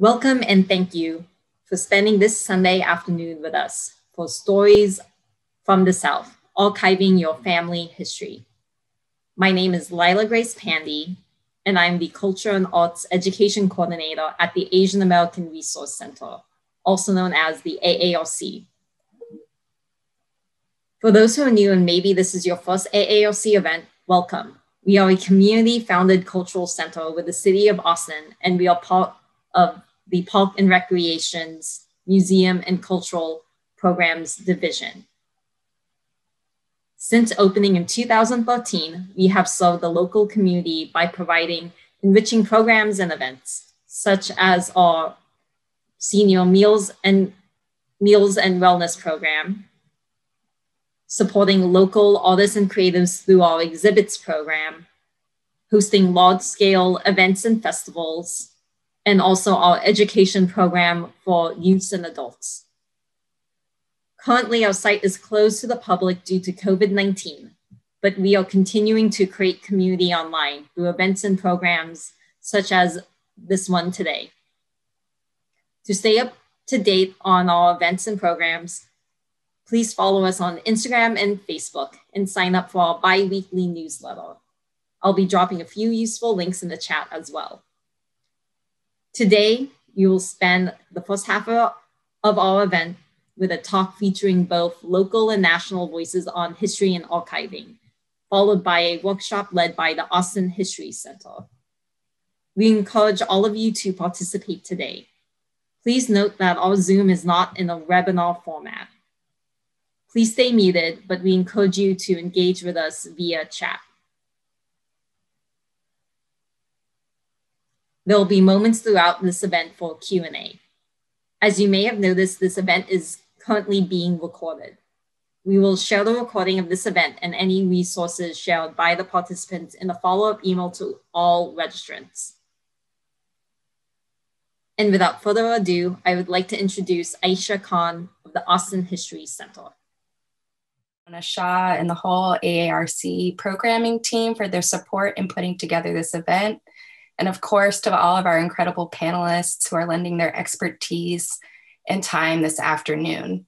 Welcome and thank you for spending this Sunday afternoon with us for Stories from the South, archiving your family history. My name is Lila Grace Pandy, and I'm the Culture and Arts Education Coordinator at the Asian American Resource Center, also known as the AARC. For those who are new and maybe this is your first AARC event, welcome. We are a community founded cultural center with the city of Austin, and we are part of the Park and Recreations Museum and Cultural Programs Division. Since opening in 2013, we have served the local community by providing enriching programs and events, such as our senior meals and meals and wellness program, supporting local artists and creatives through our exhibits program, hosting large scale events and festivals, and also our education program for youths and adults. Currently, our site is closed to the public due to COVID-19, but we are continuing to create community online through events and programs such as this one today. To stay up to date on our events and programs, please follow us on Instagram and Facebook and sign up for our bi-weekly newsletter. I'll be dropping a few useful links in the chat as well. Today, you will spend the first half of our event with a talk featuring both local and national voices on history and archiving, followed by a workshop led by the Austin History Center. We encourage all of you to participate today. Please note that our Zoom is not in a webinar format. Please stay muted, but we encourage you to engage with us via chat. There will be moments throughout this event for Q&A. As you may have noticed, this event is currently being recorded. We will share the recording of this event and any resources shared by the participants in a follow-up email to all registrants. And without further ado, I would like to introduce Ayshea Khan of the Austin History Center. Anna Shah and the whole AARC programming team for their support in putting together this event. And of course, to all of our incredible panelists who are lending their expertise and time this afternoon.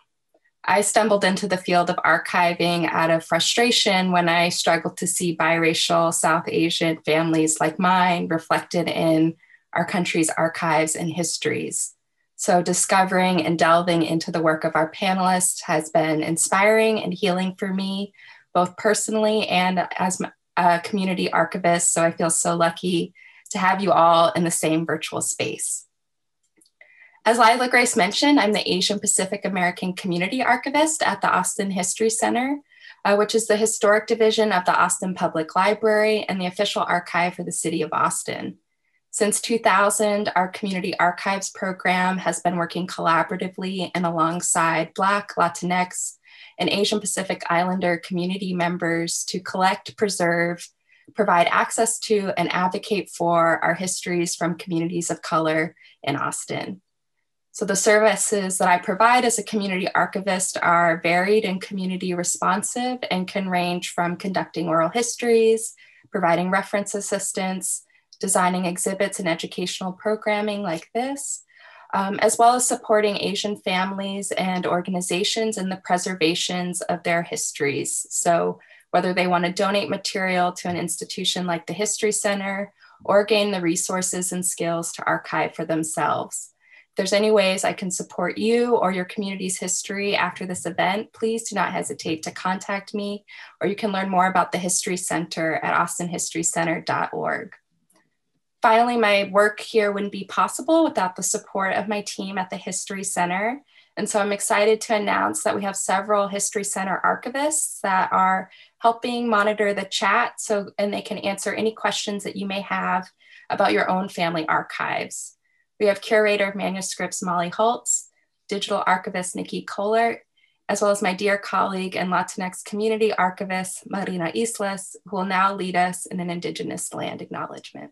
I stumbled into the field of archiving out of frustration when I struggled to see biracial South Asian families like mine reflected in our country's archives and histories. So, discovering and delving into the work of our panelists has been inspiring and healing for me, both personally and as a community archivist. So, I feel so lucky to have you all in the same virtual space. As Lila Grace mentioned, I'm the Asian Pacific American Community Archivist at the Austin History Center, uh, which is the historic division of the Austin Public Library and the official archive for the city of Austin. Since 2000, our Community Archives program has been working collaboratively and alongside Black, Latinx, and Asian Pacific Islander community members to collect, preserve, provide access to, and advocate for our histories from communities of color in Austin. So the services that I provide as a community archivist are varied and community responsive and can range from conducting oral histories, providing reference assistance, designing exhibits and educational programming like this, um, as well as supporting Asian families and organizations in the preservations of their histories. So whether they want to donate material to an institution like the History Center or gain the resources and skills to archive for themselves. If there's any ways I can support you or your community's history after this event, please do not hesitate to contact me, or you can learn more about the History Center at austinhistorycenter.org. Finally, my work here wouldn't be possible without the support of my team at the History Center. And so I'm excited to announce that we have several History Center archivists that are helping monitor the chat so and they can answer any questions that you may have about your own family archives. We have curator of manuscripts Molly Hults, digital archivist Nikki Kohler, as well as my dear colleague and Latinx community archivist Marina Islas, who will now lead us in an Indigenous land acknowledgement.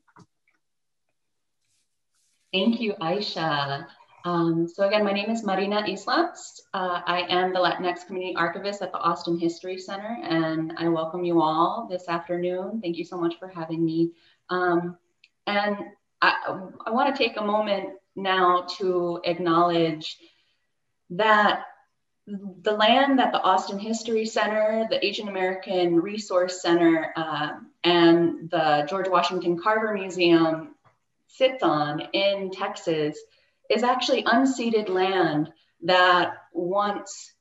Thank you, Ayshea. Um, so again, my name is Marina Islas. Uh, I am the Latinx Community Archivist at the Austin History Center, and I welcome you all this afternoon. Thank you so much for having me. Um, and I, I want to take a moment now to acknowledge that the land that the Austin History Center, the Asian American Resource Center, uh, and the George Washington Carver Museum sits on in Texas is actually unceded land that once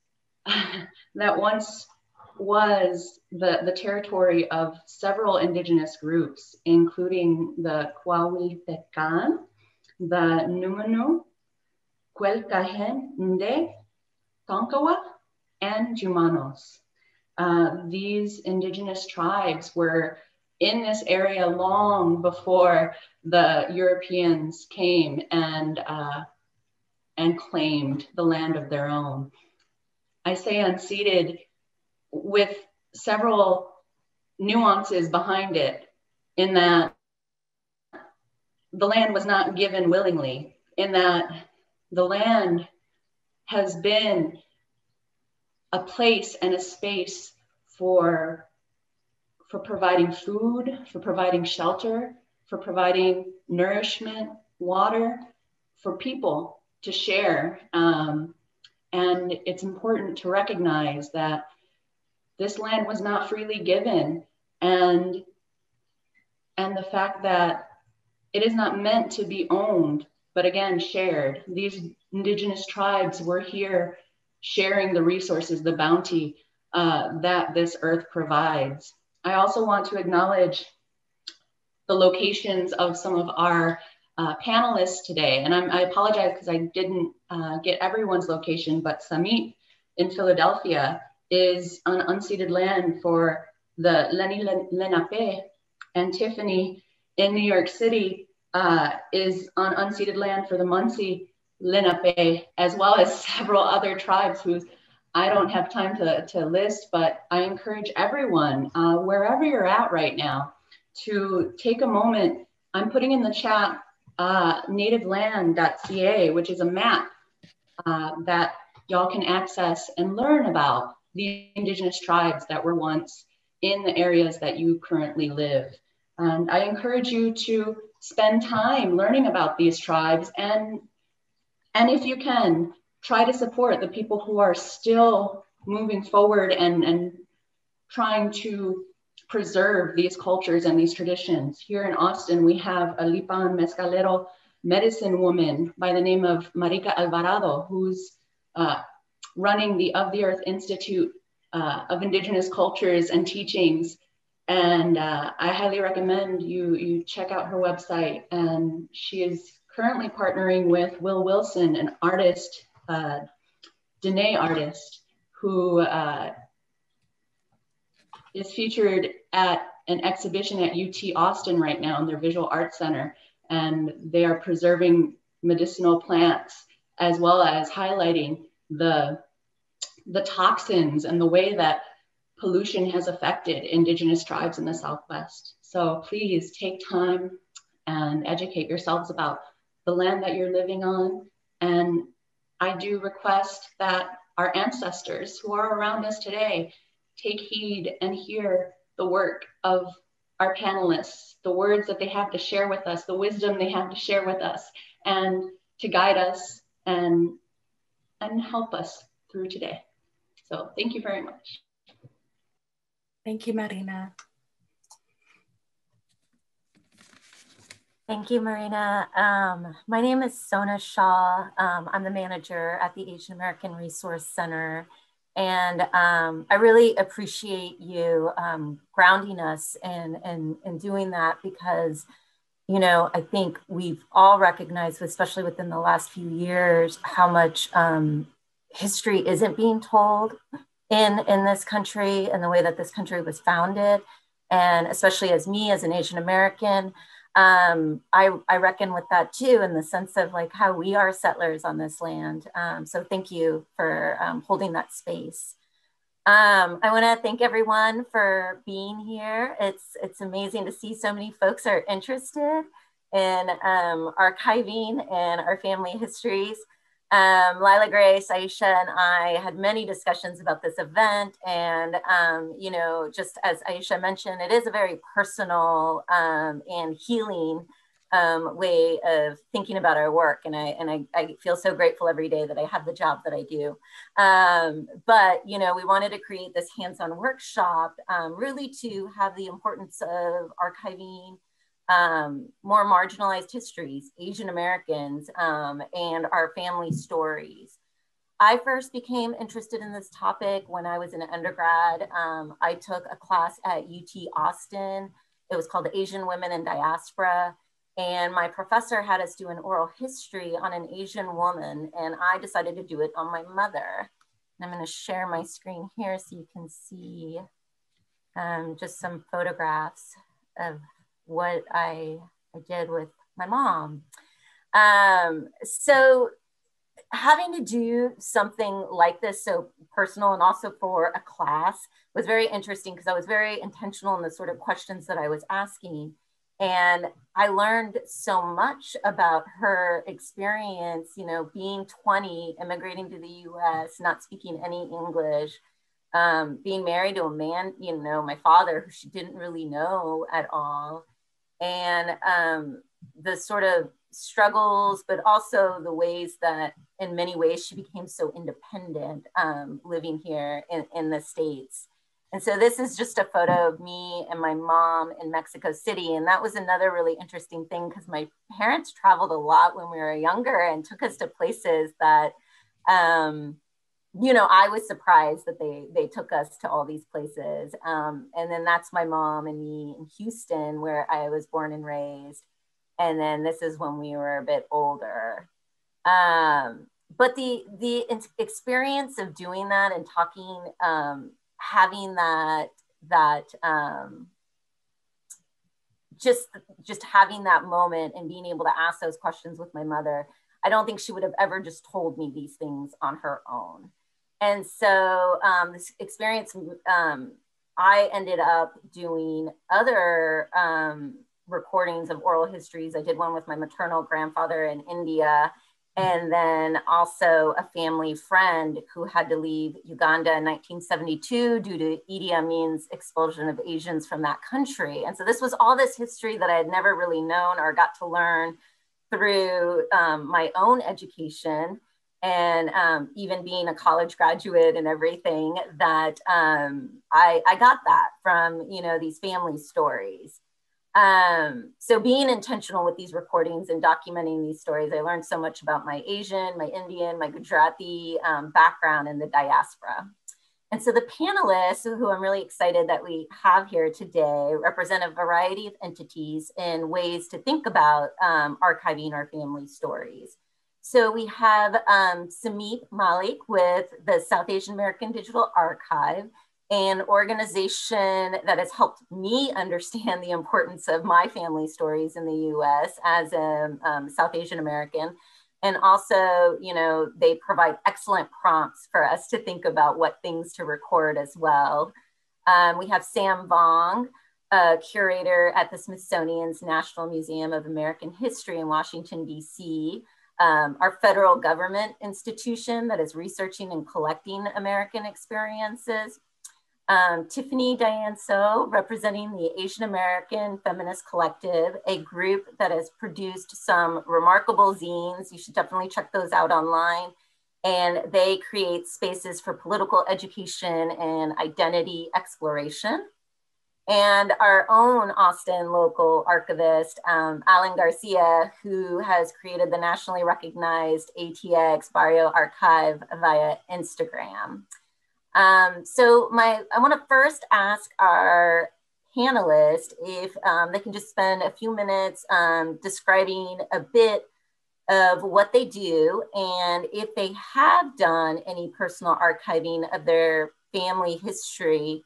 that once was the, the territory of several indigenous groups, including the Tecan, the Numanu, Cuelcahen, Nde, Tonkawa, and Jumanos. Uh, these indigenous tribes were in this area long before the Europeans came and, uh, and claimed the land of their own. I say unceded with several nuances behind it, in that the land was not given willingly, in that the land has been a place and a space for, for providing food, for providing shelter, for providing nourishment, water for people to share. Um, and it's important to recognize that this land was not freely given. And, and the fact that it is not meant to be owned, but again, shared. These indigenous tribes were here sharing the resources, the bounty uh, that this earth provides. I also want to acknowledge the locations of some of our uh, panelists today. And I'm, i apologize because I didn't uh, get everyone's location, but Samip in Philadelphia is on unceded land for the Lenni Lenape, and Tiffany in New York City uh, is on unceded land for the Munsee Lenape, as well as several other tribes whose I don't have time to, to list, but I encourage everyone, uh, wherever you're at right now, to take a moment. I'm putting in the chat uh, nativeland.ca, which is a map uh, that y'all can access and learn about the indigenous tribes that were once in the areas that you currently live. And I encourage you to spend time learning about these tribes and and if you can, try to support the people who are still moving forward and, and trying to preserve these cultures and these traditions. Here in Austin, we have a Lipan Mescalero medicine woman by the name of Marika Alvarado, who's uh, running the Of the Earth Institute uh, of Indigenous Cultures and Teachings. And uh, I highly recommend you, you check out her website. And she is currently partnering with Will Wilson, an artist, Dene artist, who uh, is featured at an exhibition at UT Austin right now in their Visual Arts Center. And they are preserving medicinal plants as well as highlighting the, the toxins and the way that pollution has affected indigenous tribes in the Southwest. So please take time and educate yourselves about the land that you're living on. And I do request that our ancestors who are around us today take heed and hear the work of our panelists, the words that they have to share with us, the wisdom they have to share with us, and to guide us and, and help us through today. So thank you very much. Thank you, Marina. Thank you, Marina. Um, my name is Sona Shah. Um, I'm the manager at the Asian American Resource Center. And um, I really appreciate you um, grounding us in, in, in doing that because, you know, I think we've all recognized, especially within the last few years, how much um, history isn't being told in, in this country and the way that this country was founded. And especially as me, as an Asian American, um, I, I reckon with that too, in the sense of like how we are settlers on this land. Um, so thank you for um, holding that space. Um, I want to thank everyone for being here. It's it's amazing to see so many folks are interested in um, archiving and our family histories. Um, Lila Grace, Ayshea, and I had many discussions about this event. And, um, you know, just as Ayshea mentioned, it is a very personal um, and healing um, way of thinking about our work. And I, and I, I, feel so grateful every day that I have the job that I do. Um, but, you know, we wanted to create this hands-on workshop um, really to have the importance of archiving um, more marginalized histories, Asian Americans, um, and our family stories. I first became interested in this topic when I was in undergrad. Um, I took a class at UT Austin. It was called Asian Women in Diaspora. And my professor had us do an oral history on an Asian woman, and I decided to do it on my mother. And I'm going to share my screen here so you can see um, just some photographs of what I, I did with my mom. Um, so having to do something like this so personal and also for a class was very interesting because I was very intentional in the sort of questions that I was asking. And I learned so much about her experience, you know, being 20, immigrating to the US, not speaking any English, um, being married to a man, you know, my father, who she didn't really know at all. And um, the sort of struggles, but also the ways that, in many ways, she became so independent um, living here in, in the States. And so this is just a photo of me and my mom in Mexico City. And that was another really interesting thing because my parents traveled a lot when we were younger and took us to places that, um, you know, I was surprised that they they took us to all these places. Um, and then that's my mom and me in Houston, where I was born and raised. And then this is when we were a bit older. Um, but the the experience of doing that and talking um, having that that um, just just having that moment and being able to ask those questions with my mother i don't think she would have ever just told me these things on her own and so um, this experience um, i ended up doing other um, recordings of oral histories i did one with my maternal grandfather in india and then also a family friend who had to leave Uganda in 1972 due to Idi Amin's expulsion of Asians from that country. And so this was all this history that I had never really known or got to learn through um, my own education and um, even being a college graduate and everything that um, I, I got that from you know these family stories um, so being intentional with these recordings and documenting these stories, I learned so much about my Asian, my Indian, my Gujarati um, background in the diaspora. And so the panelists, who I'm really excited that we have here today, represent a variety of entities and ways to think about um, archiving our family stories. So we have um, Samip Mallick with the South Asian American Digital Archive, an organization that has helped me understand the importance of my family stories in the US as a um, South Asian American. And also, you know, they provide excellent prompts for us to think about what things to record as well. Um, we have Sam Vong, a curator at the Smithsonian's National Museum of American History in Washington, DC. Um, our federal government institution that is researching and collecting American experiences um, Tiffany Diane Tso, representing the Asian American Feminist Collective, a group that has produced some remarkable zines. You should definitely check those out online. And they create spaces for political education and identity exploration. And our own Austin local archivist, um, Alan Garcia, who has created the nationally recognized ATX Barrio Archive via Instagram. Um, so my, I want to first ask our panelists if um, they can just spend a few minutes um, describing a bit of what they do and if they have done any personal archiving of their family history,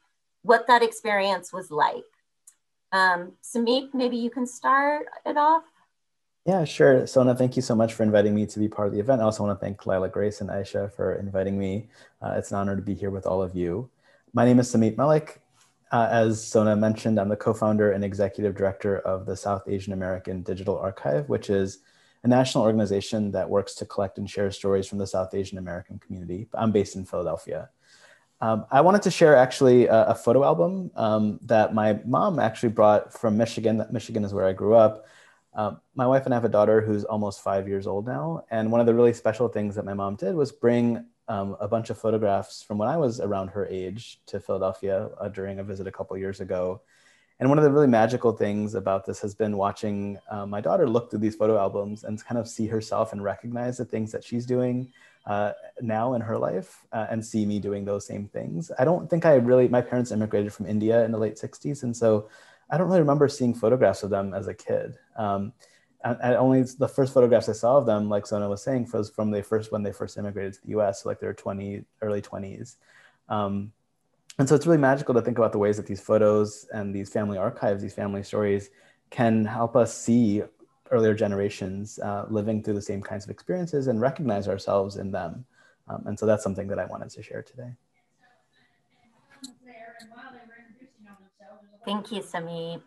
what that experience was like. Um, Samip, maybe you can start it off. Yeah, sure. Sona, thank you so much for inviting me to be part of the event. I also want to thank Lila Grace and Ayshea for inviting me. Uh, it's an honor to be here with all of you. My name is Samip Mallick. Uh, as Sona mentioned, I'm the co-founder and executive director of the South Asian American Digital Archive, which is a national organization that works to collect and share stories from the South Asian American community. I'm based in Philadelphia. Um, I wanted to share actually a, a photo album um, that my mom actually brought from Michigan. That Michigan is where I grew up Um, my wife and I have a daughter who's almost five years old now. And one of the really special things that my mom did was bring um, a bunch of photographs from when I was around her age to Philadelphia uh, during a visit a couple years ago. And one of the really magical things about this has been watching uh, my daughter look through these photo albums and kind of see herself and recognize the things that she's doing uh, now in her life uh, and see me doing those same things. I don't think I really, my parents immigrated from India in the late 60s. And so I don't really remember seeing photographs of them as a kid. Um, and, and only the first photographs I saw of them, like Sona was saying, was from the first when they first immigrated to the U.S., so like their 20 early 20s. Um, and so it's really magical to think about the ways that these photos and these family archives, these family stories, can help us see earlier generations uh, living through the same kinds of experiences and recognize ourselves in them. Um, and so that's something that I wanted to share today. Thank you, Sami.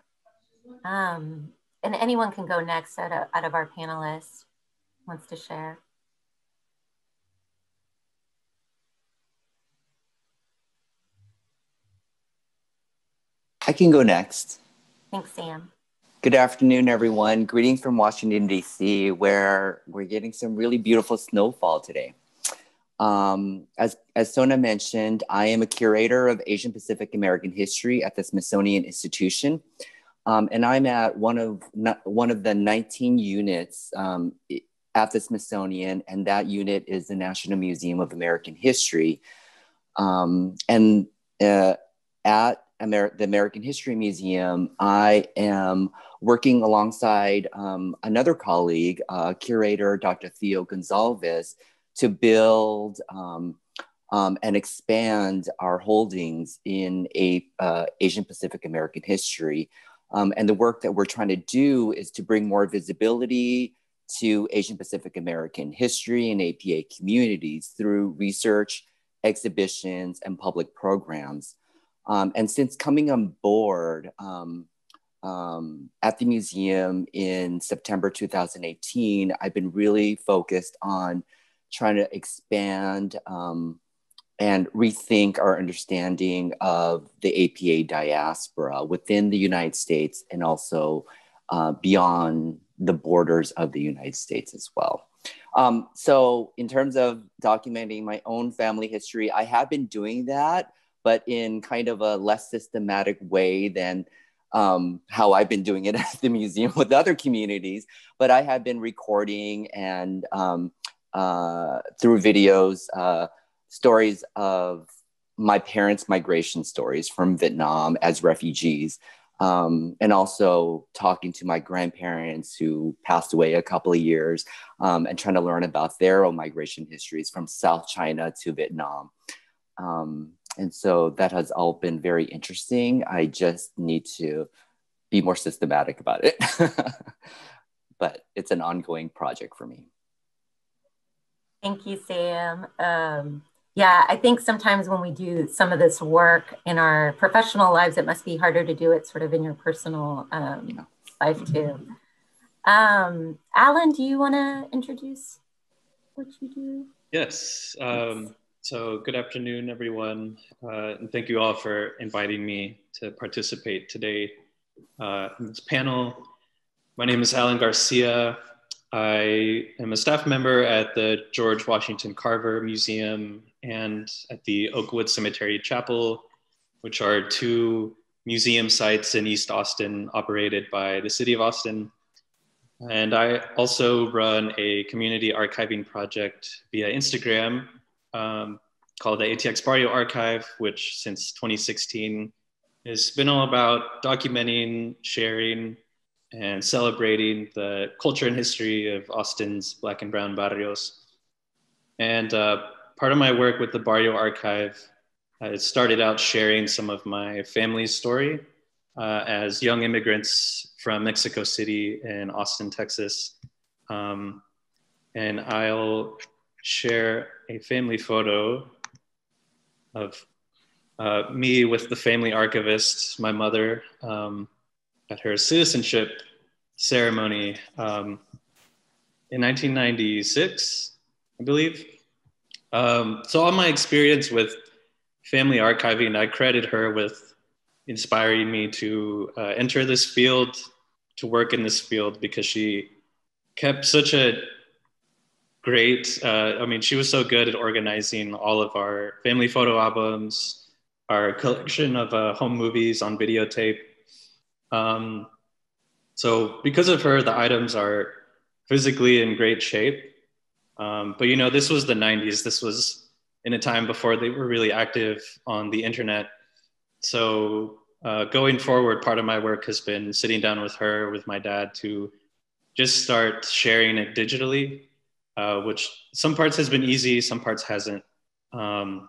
Um, and anyone can go next out of, out of our panelists wants to share. I can go next. Thanks, Sam. Good afternoon, everyone. Greetings from Washington, D.C., where we're getting some really beautiful snowfall today. Um, as, as Sona mentioned, I am a curator of Asian Pacific American history at the Smithsonian Institution. Um, and I'm at one of, one of the 19 units um, at the Smithsonian, and that unit is the National Museum of American History. Um, and uh, at Amer- the American History Museum, I am working alongside um, another colleague, uh, curator Dr. Theo Gonzalves, to build um, um, and expand our holdings in a uh, Asian Pacific American history. Um, and the work that we're trying to do is to bring more visibility to Asian Pacific American history and APA communities through research, exhibitions, and public programs. Um, and since coming on board um, um, at the museum in September 2018, I've been really focused on trying to expand um, and rethink our understanding of the APA diaspora within the United States and also uh, beyond the borders of the United States as well. Um, so, in terms of documenting my own family history, I have been doing that, but in kind of a less systematic way than um, how I've been doing it at the museum with other communities. But I have been recording and um, uh, through videos uh, stories of my parents' migration stories from Vietnam as refugees. Um, and also talking to my grandparents who passed away a couple of years um, and trying to learn about their own migration histories from South China to Vietnam. Um, and so that has all been very interesting. I just need to be more systematic about it. but it's an ongoing project for me. Thank you, Sam. Um, yeah, I think sometimes when we do some of this work in our professional lives, it must be harder to do it sort of in your personal um, yeah. life too. Um, Alan, do you want to introduce what you do? Yes. Um, so, good afternoon, everyone. Uh, and thank you all for inviting me to participate today uh, in this panel. My name is Alan Garcia. I am a staff member at the George Washington Carver Museum and at the Oakwood Cemetery Chapel, which are two museum sites in East Austin operated by the City of Austin. And I also run a community archiving project via Instagram um, called the ATX Barrio Archive, which since 2016 has been all about documenting, sharing, and celebrating the culture and history of Austin's Black and Brown barrios. And uh, part of my work with the Barrio Archive, uh, started out sharing some of my family's story uh, as young immigrants from Mexico City and Austin, Texas. Um, and I'll share a family photo of uh, me with the family archivist, my mother, um, at her citizenship ceremony um, in 1996, I believe. Um, so, all my experience with family archiving, I credit her with inspiring me to uh, enter this field to work in this field because she kept such a great. Uh, I mean, she was so good at organizing all of our family photo albums, our collection of uh, home movies on videotape. Um, so because of her, the items are physically in great shape. Um, but you know, this was the 90s. This was in a time before they were really active on the internet. So uh, going forward, part of my work has been sitting down with her, with my dad, to just start sharing it digitally uh, which some parts has been easy, some parts hasn't. Um,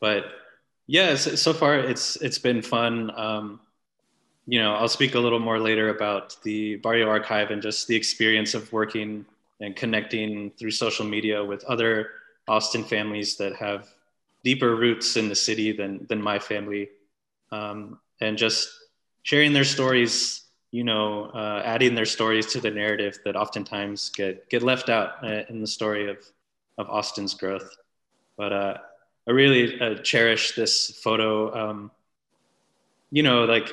but yeah, so, so, far it's it's been fun. Um, you know, I'll speak a little more later about the Barrio Archive and just the experience of working and connecting through social media with other Austin families that have deeper roots in the city than than my family, um, and just sharing their stories you know, uh, adding their stories to the narrative that oftentimes get get left out uh, in the story of of Austin's growth. But uh, I really uh, cherish this photo. Um, you know, like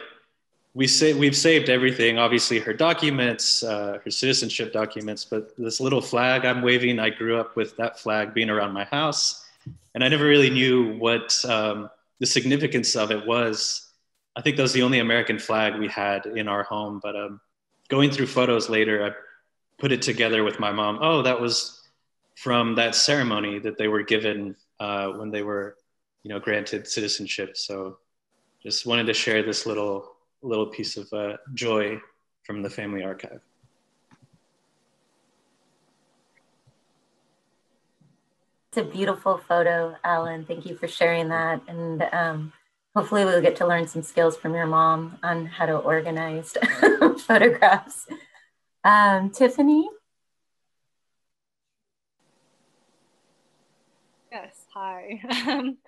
we say, we've saved everything. Obviously, her documents, uh, her citizenship documents, but this little flag I'm waving, I grew up with that flag being around my house, and I never really knew what um, the significance of it was I think that was the only American flag we had in our home. But um, going through photos later, I put it together with my mom. Oh, that was from that ceremony that they were given uh, when they were, you know, granted citizenship. So just wanted to share this little little piece of uh, joy from the family archive. It's a beautiful photo, Alan. Thank you for sharing that. And um, hopefully we'll get to learn some skills from your mom on how to organize photographs. Um, Tiffany? Yes, hi. Um,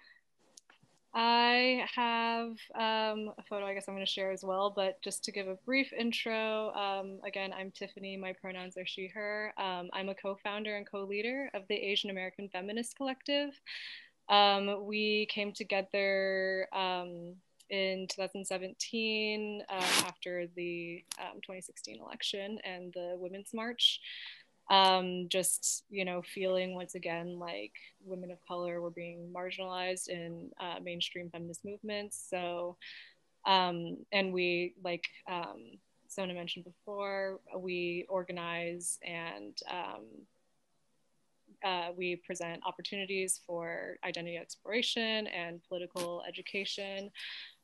I have um, a photo I guess I'm going to share as well, but just to give a brief intro, um, again, I'm Tiffany. My pronouns are she, her. Um, I'm a co founder and co leader of the Asian American Feminist Collective. Um, we came together um, in 2017 um, after the um, 2016 election and the Women's March. Um, just, you know, feeling once again like women of color were being marginalized in uh, mainstream feminist movements. So, and we, like Sona mentioned before, we organize and uh, we present opportunities for identity exploration and political education,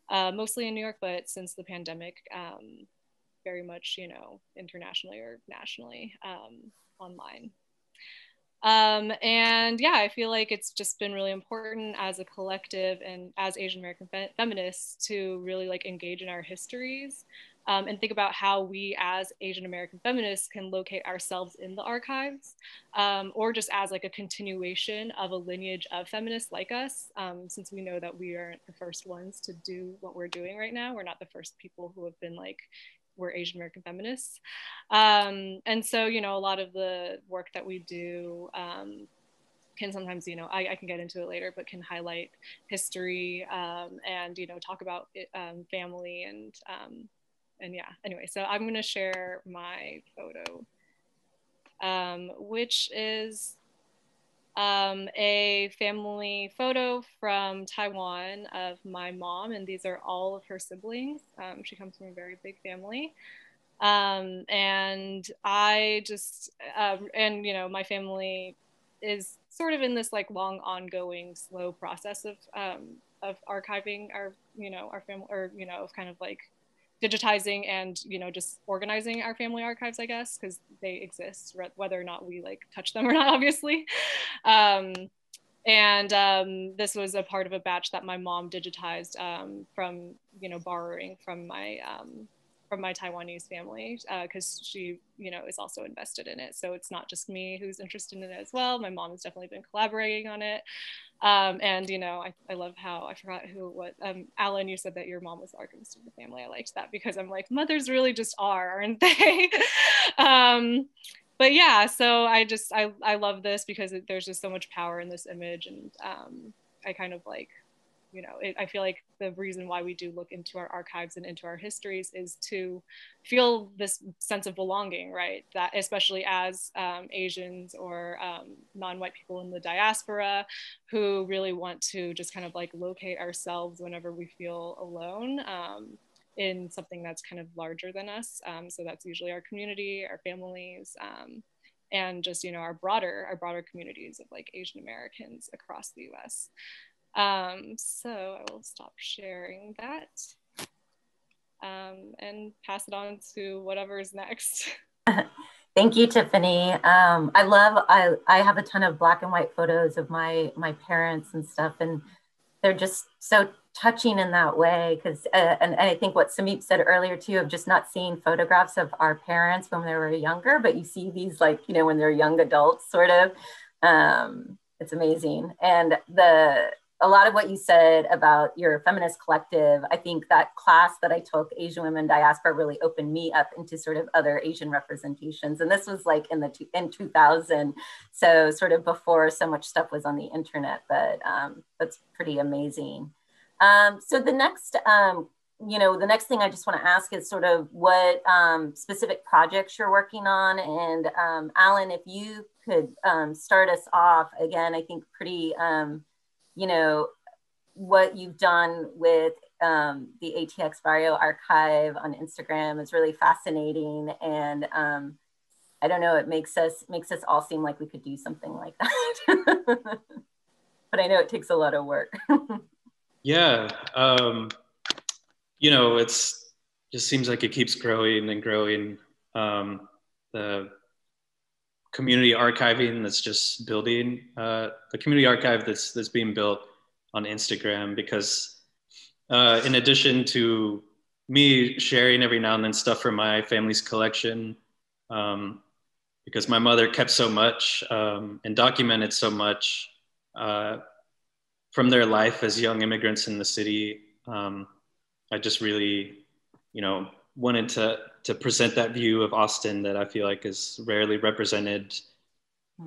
uh, mostly in New York, but since the pandemic, um, very much, you know, internationally or nationally um, online. Um, and yeah, I feel like it's just been really important as a collective and as Asian American fe feminists to really like engage in our histories um, and think about how we as Asian American feminists can locate ourselves in the archives um, or just as like a continuation of a lineage of feminists like us, um, since we know that we aren't the first ones to do what we're doing right now. We're not the first people who have been like, we're Asian American feminists. Um, and so, you know, a lot of the work that we do um, can sometimes, you know, I, I, can get into it later, but can highlight history um, and, you know, talk about it, um, family and um, and yeah, anyway, so I'm gonna share my photo, um, which is um, a family photo from Taiwan of my mom, and these are all of her siblings. Um, she comes from a very big family. Um, and I just, um, and you know, my family is sort of in this like long ongoing slow process of, um, of archiving our, you know, our family, or, you know, of kind of like digitizing and you know just organizing our family archives i guess because they exist whether or not we like touch them or not obviously. Um, and um, this was a part of a batch that my mom digitized um, from you know borrowing from my um, from my Taiwanese family because uh, she, you know, is also invested in it. So it's not just me who's interested in it as well. My mom has definitely been collaborating on it. Um, and you know, I, I love how I forgot who what um, Alan. You said that your mom was the archivist of the family. I liked that because I'm like mothers really just are, aren't they? um, but yeah, so I just I I love this because it, there's just so much power in this image, and um, I kind of like you know, it, I feel like the reason why we do look into our archives and into our histories is to feel this sense of belonging, right? That especially as um, Asians or um, non-white people in the diaspora who really want to just kind of like locate ourselves whenever we feel alone. Um, in something that's kind of larger than us. Um, so that's usually our community, our families, um, and just you know our broader our broader communities of like Asian Americans across the U.S. Um, so I will stop sharing that um, and pass it on to whatever is next. Thank you, Tiffany. Um, I love, I, I have a ton of black and white photos of my, my parents and stuff, and they're just so touching in that way. Because, uh, and, and, I think what Samip said earlier too, of just not seeing photographs of our parents when they were younger, but you see these like, you know, when they're young adults, sort of. Um, it's amazing. And the, a lot of what you said about your feminist collective, I think that class that I took, Asian Women Diaspora, really opened me up into sort of other Asian representations. And this was like in the in 2000, so sort of before so much stuff was on the internet. But um, that's pretty amazing. Um, so the next, um, you know, the next thing I just want to ask is sort of what um, specific projects you're working on. And um, Alan, if you could um, start us off again, I think pretty you know, what you've done with um, the ATX Barrio archive on Instagram is really fascinating. And um, I don't know, it makes us makes us all seem like we could do something like that. but I know it takes a lot of work. yeah. Um, you know, it's just seems like it keeps growing and growing. Um, the community archiving that's just building uh, the community archive that's that's being built on Instagram because uh, in addition to me sharing every now and then stuff from my family's collection um, because my mother kept so much um, and documented so much uh, from their life as young immigrants in the city um, i just really you know wanted to to present that view of Austin that I feel like is rarely represented.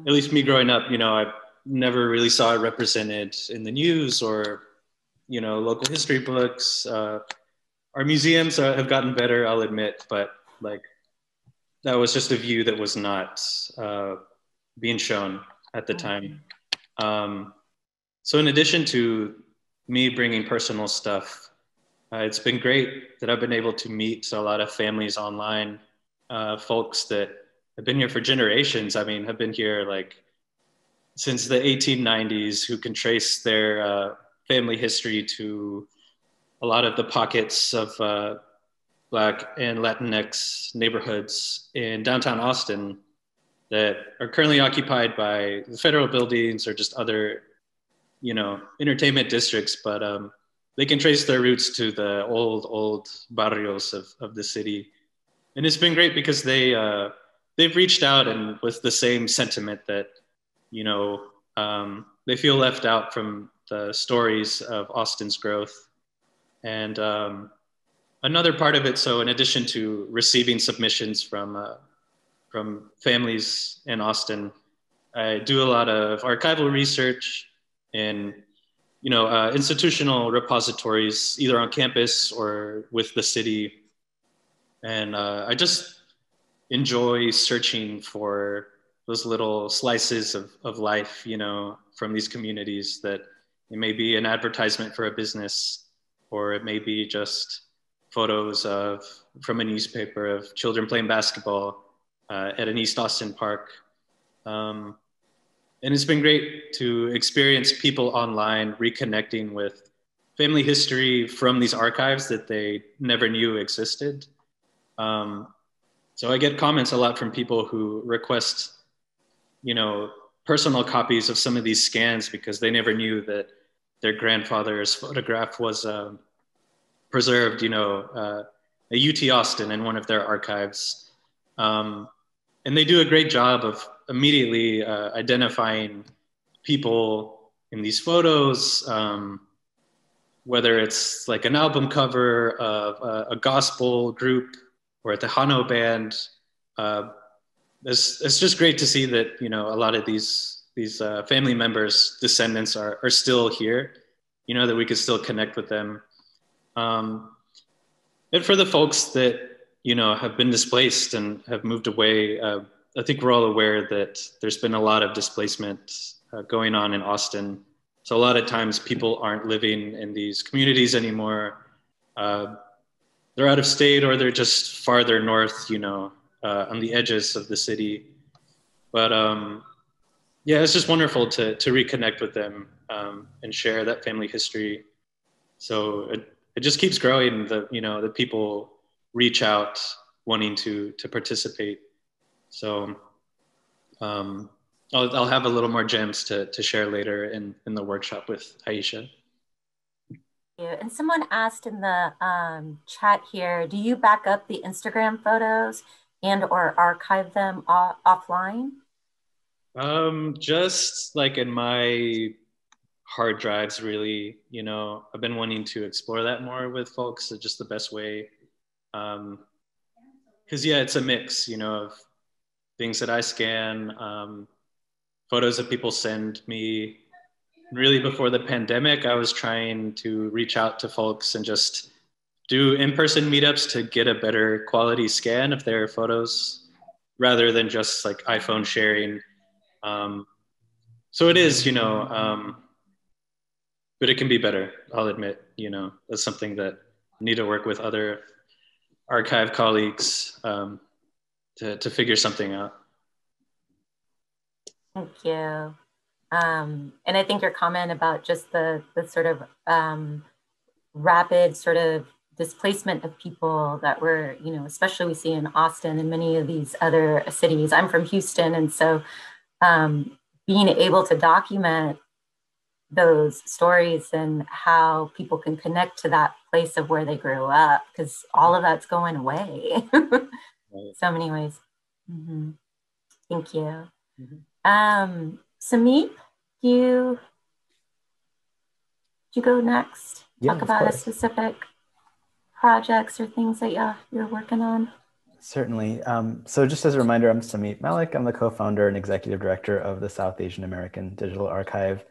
At least me growing up, you know, I never really saw it represented in the news or, you know, local history books. Uh, our museums have gotten better, I'll admit, but like that was just a view that was not uh, being shown at the time. Um, so, in addition to me bringing personal stuff uh, it's been great that I've been able to meet a lot of families online, uh, folks that have been here for generations. I mean, have been here like since the 1890s, who can trace their uh, family history to a lot of the pockets of uh, Black and Latinx neighborhoods in downtown Austin that are currently occupied by the federal buildings or just other, you know, entertainment districts. But um, they can trace their roots to the old old barrios of, of the city. And it's been great because they uh, they've reached out and with the same sentiment that you know um, they feel left out from the stories of austin's growth. And um, another part of it so in addition to receiving submissions from uh, from families in austin i do a lot of archival research and you know, uh, institutional repositories, either on campus or with the city. And uh, I just enjoy searching for those little slices of, of life, you know, from these communities that it may be an advertisement for a business or it may be just photos of from a newspaper of children playing basketball uh, at an East Austin park. Um, and it's been great to experience people online reconnecting with family history from these archives that they never knew existed. Um, so I get comments a lot from people who request, you know, personal copies of some of these scans because they never knew that their grandfather's photograph was uh, preserved, you know, uh, at UT Austin in one of their archives. Um, and they do a great job of immediately uh, identifying people in these photos, um, whether it's like an album cover of a, a gospel group or a Tejano band. Uh, it's, it's just great to see that, you know, a lot of these, these uh, family members, descendants are, are still here, you know, that we could still connect with them. Um, and for the folks that, you know, have been displaced and have moved away, uh, I think we're all aware that there's been a lot of displacement uh, going on in Austin. So a lot of times people aren't living in these communities anymore. Uh, they're out of state or they're just farther north, you know, uh, on the edges of the city. But um, yeah, it's just wonderful to to reconnect with them um, and share that family history. So it, it just keeps growing. The you know the people reach out wanting to to participate. So um, I'll, I'll have a little more gems to, to share later in, in the workshop with Ayshea. And someone asked in the um, chat here, do you back up the Instagram photos and or archive them off- offline? Um, just like in my hard drives, really, you know, I've been wanting to explore that more with folks. It's just the best way. Um, cause yeah, it's a mix, you know, of things that I scan, um, photos that people send me. Really, before the pandemic, I was trying to reach out to folks and just do in person meetups to get a better quality scan of their photos rather than just like iPhone sharing. Um, so it is, you know, um, but it can be better. I'll admit, you know, that's something that I need to work with other archive colleagues um, to, to figure something out. Thank you. Um, and I think your comment about just the, the sort of um, rapid sort of displacement of people that were, you know, especially we see in Austin and many of these other cities. I'm from Houston. And so um, being able to document those stories and how people can connect to that place of where they grew up, because all of that's going away. so many ways. Mm-hmm. Thank you. Mm-hmm. Um, Samip, you you go next? Yeah, Talk about a specific projects or things that you're, you're working on. Certainly. Um, so just as a reminder, I'm Samip Mallick. I'm the co-founder and executive director of the South Asian American Digital Archive.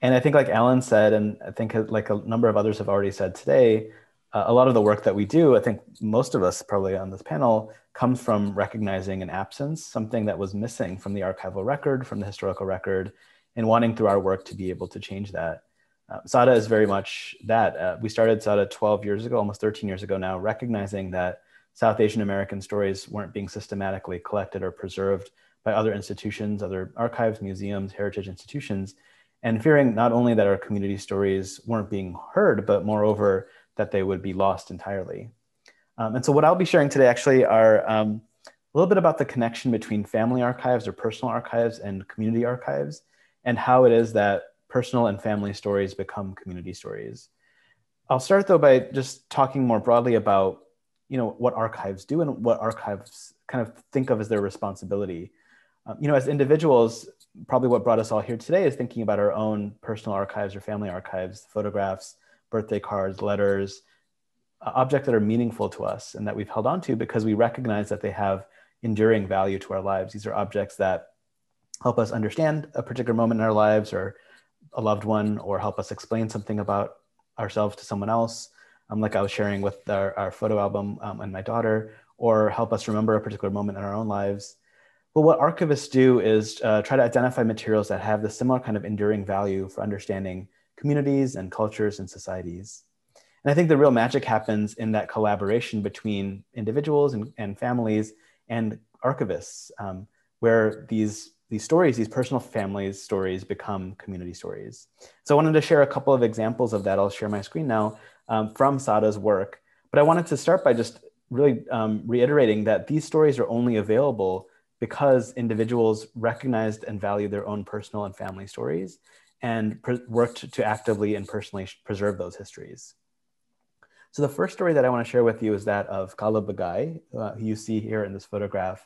And I think like Alan said, and I think like a number of others have already said today, uh, a lot of the work that we do, I think most of us probably on this panel, comes from recognizing an absence, something that was missing from the archival record, from the historical record, and wanting through our work to be able to change that. Uh, SAADA is very much that. Uh, we started SAADA 12 years ago, almost 13 years ago now, recognizing that South Asian American stories weren't being systematically collected or preserved by other institutions, other archives, museums, heritage institutions, and fearing not only that our community stories weren't being heard, but moreover, that they would be lost entirely. Um, and so what I'll be sharing today actually are um, a little bit about the connection between family archives or personal archives and community archives and how it is that personal and family stories become community stories. I'll start though by just talking more broadly about you know what archives do and what archives kind of think of as their responsibility. Um, you know, as individuals, probably what brought us all here today is thinking about our own personal archives or family archives, photographs, birthday cards, letters, objects that are meaningful to us and that we've held on to because we recognize that they have enduring value to our lives. These are objects that help us understand a particular moment in our lives or a loved one or help us explain something about ourselves to someone else, um, like I was sharing with our, our photo album um, and my daughter, or help us remember a particular moment in our own lives. But what archivists do is uh, try to identify materials that have the similar kind of enduring value for understanding communities and cultures and societies. And I think the real magic happens in that collaboration between individuals and, and families and archivists, um, where these, these stories, these personal families stories become community stories. So I wanted to share a couple of examples of that. I'll share my screen now um, from SAADA's work. But I wanted to start by just really um, reiterating that these stories are only available because individuals recognized and valued their own personal and family stories and worked to actively and personally preserve those histories. So the first story that I want to share with you is that of Kala Bagai, uh, who you see here in this photograph.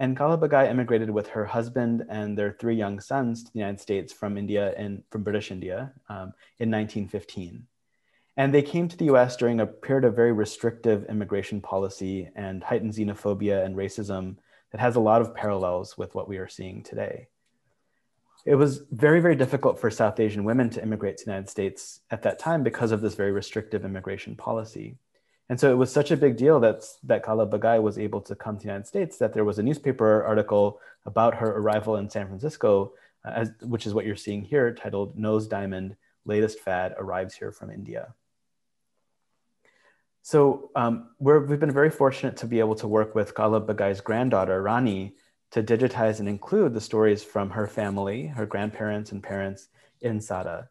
And Kala Bagai immigrated with her husband and their three young sons to the United States from India and from British India um, in 1915. And they came to the US during a period of very restrictive immigration policy and heightened xenophobia and racism that has a lot of parallels with what we are seeing today. It was very, very difficult for South Asian women to immigrate to the United States at that time because of this very restrictive immigration policy. And so it was such a big deal that, that Kala Bagai was able to come to the United States that there was a newspaper article about her arrival in San Francisco, uh, as, which is what you're seeing here, titled Nose Diamond, Latest Fad Arrives Here from India. So um, we have been very fortunate to be able to work with Kala Bagai's granddaughter, Rani, to digitize and include the stories from her family, her grandparents and parents in SAADA.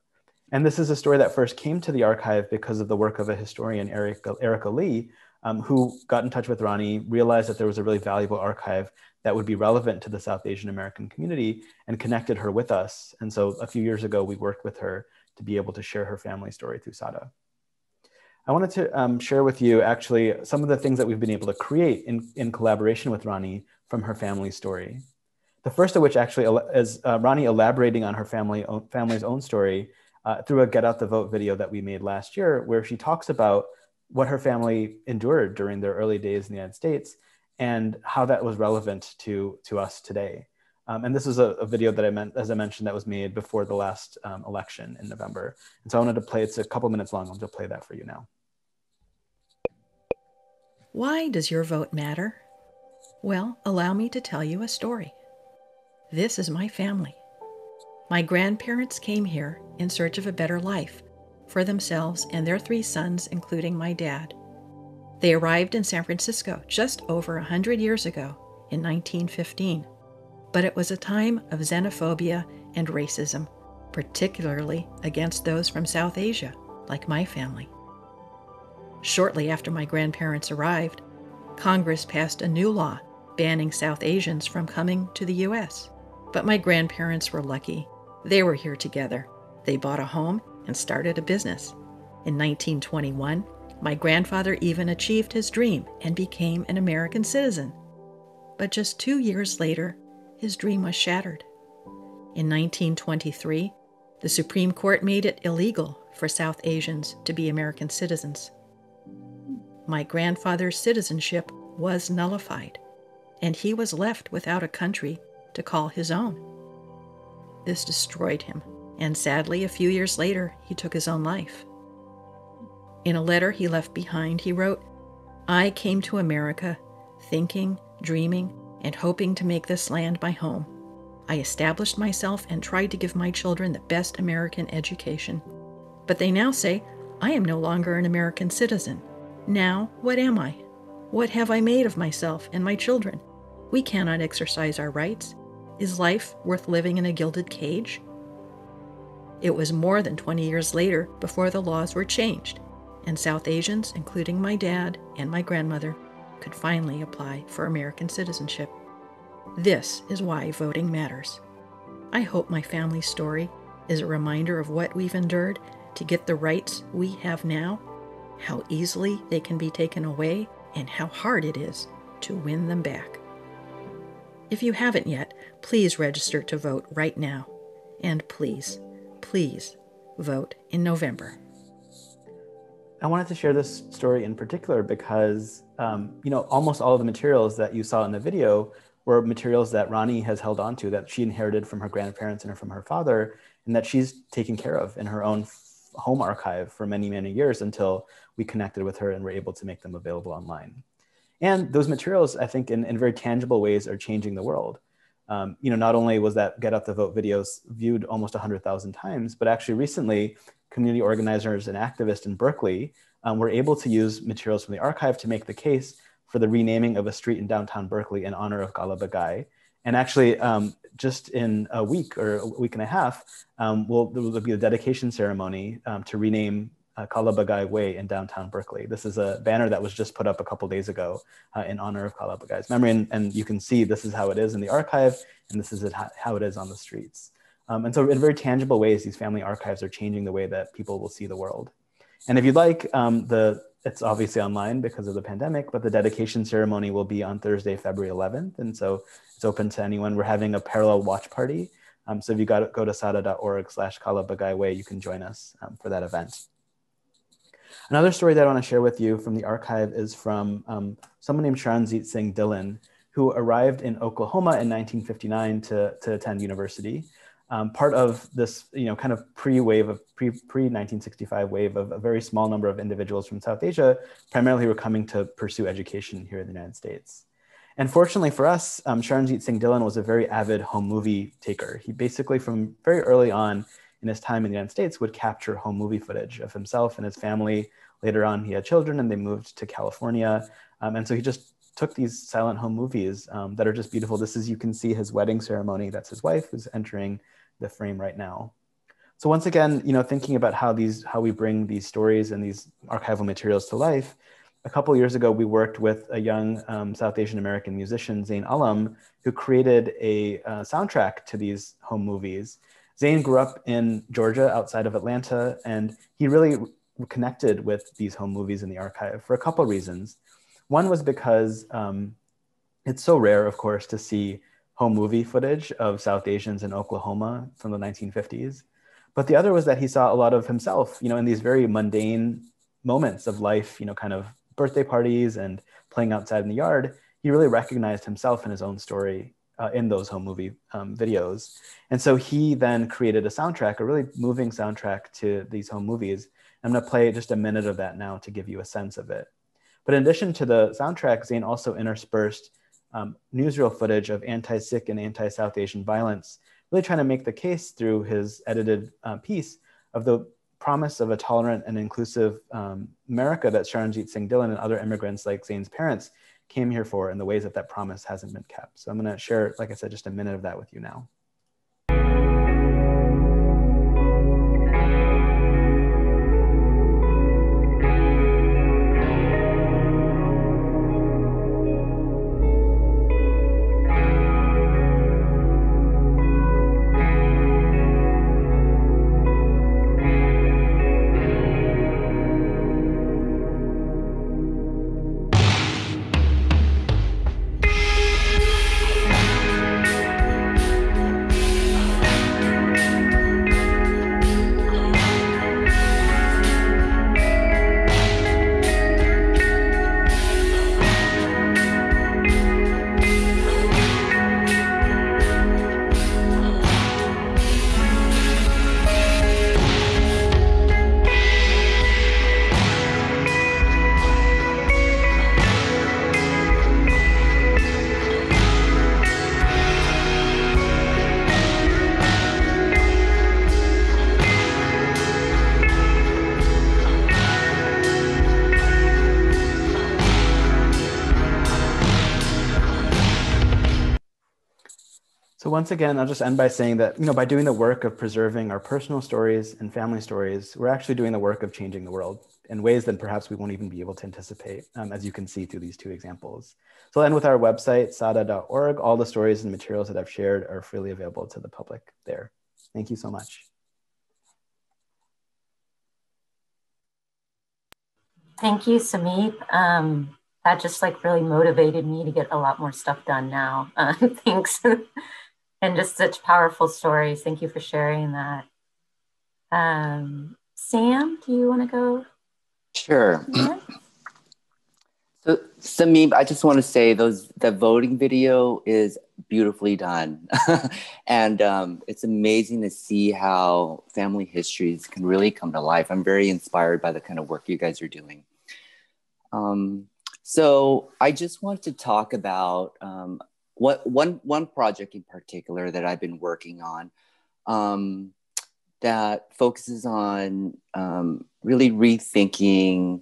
And this is a story that first came to the archive because of the work of a historian, Erika, Erika Lee, um, who got in touch with Rani, realized that there was a really valuable archive that would be relevant to the South Asian American community and connected her with us. And so a few years ago, we worked with her to be able to share her family story through SAADA. I wanted to um, share with you actually some of the things that we've been able to create in, in collaboration with Rani from her family story. The first of which actually is uh, Rani elaborating on her family, family's own story uh, through a Get Out the Vote video that we made last year, where she talks about what her family endured during their early days in the United States and how that was relevant to, to us today. Um, and this is a, a, video that I meant, as I mentioned, that was made before the last um, election in November. And so I wanted to play, it's a couple minutes long. I'll just play that for you now. Why does your vote matter? Well, allow me to tell you a story. This is my family. My grandparents came here in search of a better life for themselves and their three sons, including my dad. They arrived in San Francisco just over a hundred years ago in 1915, but it was a time of xenophobia and racism, particularly against those from South Asia, like my family. Shortly after my grandparents arrived, Congress passed a new law banning South Asians from coming to the U.S. But my grandparents were lucky. They were here together. They bought a home and started a business. In 1921, my grandfather even achieved his dream and became an American citizen. But just two years later, his dream was shattered. In 1923, the Supreme Court made it illegal for South Asians to be American citizens. My grandfather's citizenship was nullified, and he was left without a country to call his own. This destroyed him and sadly, a few years later, he took his own life. In a letter he left behind, he wrote, I came to America thinking, dreaming, and hoping to make this land my home. I established myself and tried to give my children the best American education. But they now say, I am no longer an American citizen. Now, what am I? What have I made of myself and my children? We cannot exercise our rights. Is life worth living in a gilded cage? It was more than 20 years later before the laws were changed, and South Asians, including my dad and my grandmother, could finally apply for American citizenship. This is why voting matters. I hope my family's story is a reminder of what we've endured to get the rights we have now, how easily they can be taken away, and how hard it is to win them back. If you haven't yet, please register to vote right now. And please, please vote in November. I wanted to share this story in particular because, um, you know, almost all of the materials that you saw in the video were materials that Rani has held on to that she inherited from her grandparents and from her father, and that she's taken care of in her own home archive for many, many years until we connected with her and were able to make them available online. And those materials, I think, in, in very tangible ways are changing the world um, you know, not only was that Get Out the Vote videos viewed almost 100,000 times, but actually recently, community organizers and activists in Berkeley um, were able to use materials from the archive to make the case for the renaming of a street in downtown Berkeley in honor of Kala Bagai. And actually, um, just in a week or a week and a half, um, will there will be a dedication ceremony um, to rename uh, Kala Bagai Way in downtown Berkeley. This is a banner that was just put up a couple days ago uh, in honor of Kala Bagai's memory. And, and, you can see this is how it is in the archive, and this is it, how it is on the streets. Um, and so in very tangible ways, these family archives are changing the way that people will see the world. And if you'd like, um, the it's obviously online because of the pandemic, but the dedication ceremony will be on Thursday, February 11th. And so it's open to anyone. We're having a parallel watch party. Um, so if you got to go to saada.org slash Kala Way, you can join us um, for that event. Another story that I want to share with you from the archive is from um, someone named Charanjit Singh Dhillon, who arrived in Oklahoma in 1959 to, to attend university. um, part of this, you know, kind of pre-wave of pre pre 1965 wave of a very small number of individuals from South Asia, primarily were coming to pursue education here in the United States. And fortunately for us, um, Charanjit Singh Dhillon was a very avid home movie taker. He basically, from very early on in his time in the United States, would capture home movie footage of himself and his family. Later on, he had children and they moved to California. Um, and so he just took these silent home movies um, that are just beautiful. This is, you can see his wedding ceremony. That's his wife who's entering the frame right now. So once again, you know, thinking about how these, how we bring these stories and these archival materials to life, a couple years ago, we worked with a young um, South Asian American musician, Zain Alam, who created a uh, soundtrack to these home movies. Zain grew up in Georgia outside of Atlanta, and he really connected with these home movies in the archive for a couple reasons. One was because um, it's so rare, of course, to see home movie footage of South Asians in Oklahoma from the 1950s. But the other was that he saw a lot of himself, you know, in these very mundane moments of life, you know, kind of birthday parties and playing outside in the yard, he really recognized himself in his own story uh, in those home movie um, videos. And so he then created a soundtrack, a really moving soundtrack to these home movies. I'm going to play just a minute of that now to give you a sense of it. But in addition to the soundtrack, Zain also interspersed um, newsreel footage of anti Sikh and anti South Asian violence, really trying to make the case through his edited uh, piece of the promise of a tolerant and inclusive um, America that Charanjit Singh Dhillon and other immigrants like Zain's parents came here for and the ways that that promise hasn't been kept. So I'm going to share, like I said, just a minute of that with you now. Once again, I'll just end by saying that, you know, by doing the work of preserving our personal stories and family stories, we're actually doing the work of changing the world in ways that perhaps we won't even be able to anticipate, um, as you can see through these two examples. So I'll end with our website, saada.org. All the stories and materials that I've shared are freely available to the public there. Thank you so much. Thank you, Samip. Um, that just like really motivated me to get a lot more stuff done now. Uh, thanks and just such powerful stories. Thank you for sharing that. Um, Sam, do you want to go? Sure. So, Samip, I just want to say those the voting video is beautifully done, and um, it's amazing to see how family histories can really come to life. I'm very inspired by the kind of work you guys are doing. Um, so, I just want to talk about um, what one one project in particular that I've been working on um, that focuses on um, really rethinking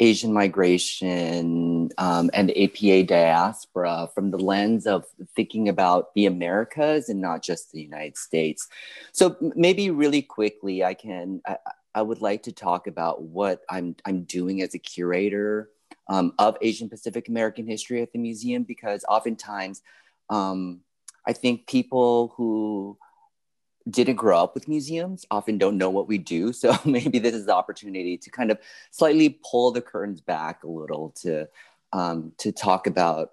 Asian migration um, and APA diaspora from the lens of thinking about the Americas and not just the United States. So maybe really quickly, I can I, I would like to talk about what I'm I'm doing as a curator um, of Asian Pacific American history at the museum because oftentimes um, I think people who didn't grow up with museums often don't know what we do. So maybe this is the opportunity to kind of slightly pull the curtains back a little to um, to talk about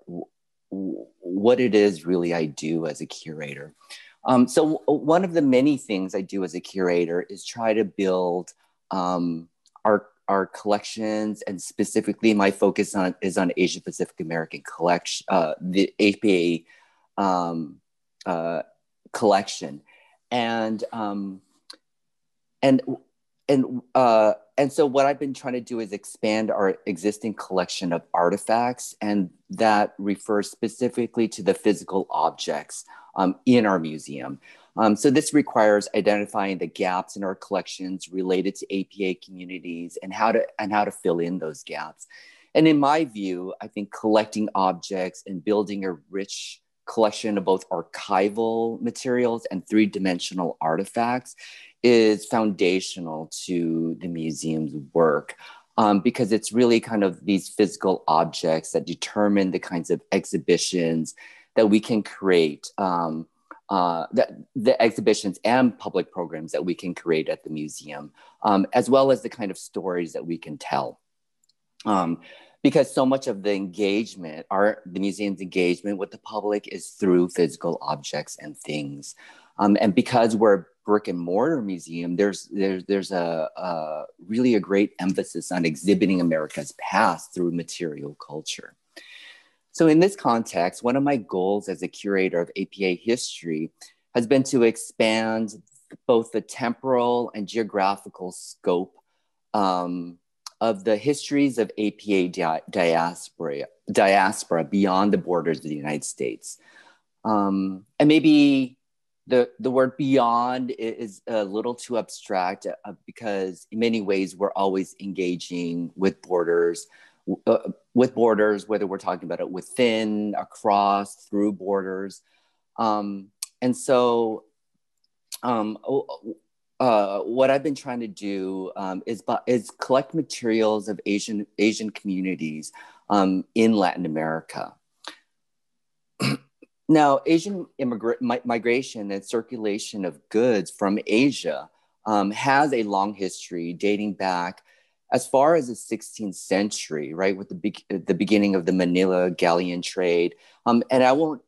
what it is really I do as a curator. Um, so one of the many things I do as a curator is try to build um, our our collections and specifically my focus on is on Asia Pacific American collection, uh, the APA um, uh, collection. and um, and and uh, and so what I've been trying to do is expand our existing collection of artifacts, and that refers specifically to the physical objects um, in our museum. Um, so this requires identifying the gaps in our collections related to APA communities and how to and how to fill in those gaps. And in my view, I think collecting objects and building a rich collection of both archival materials and three-dimensional artifacts is foundational to the museum's work um, because it's really kind of these physical objects that determine the kinds of exhibitions that we can create, um, uh, that, the exhibitions and public programs that we can create at the museum, um, as well as the kind of stories that we can tell. Um, because so much of the engagement, our the museum's engagement with the public is through physical objects and things. Um, and because we're a brick and mortar museum, there's there's there's a, a really a great emphasis on exhibiting America's past through material culture. So in this context, one of my goals as a curator of APA history has been to expand both the temporal and geographical scope um, of the histories of APA di- diaspora, diaspora beyond the borders of the United States. Um, and maybe the the word beyond is a little too abstract uh, because in many ways we're always engaging with borders uh, with borders whether we're talking about it within across through borders um, and so um, uh, what I've been trying to do um, is, is collect materials of Asian Asian communities um, in Latin America. Now, Asian immigrant migration and circulation of goods from Asia um, has a long history dating back as far as the 16th century, right, with the, be- the beginning of the Manila galleon trade. Um, and I won't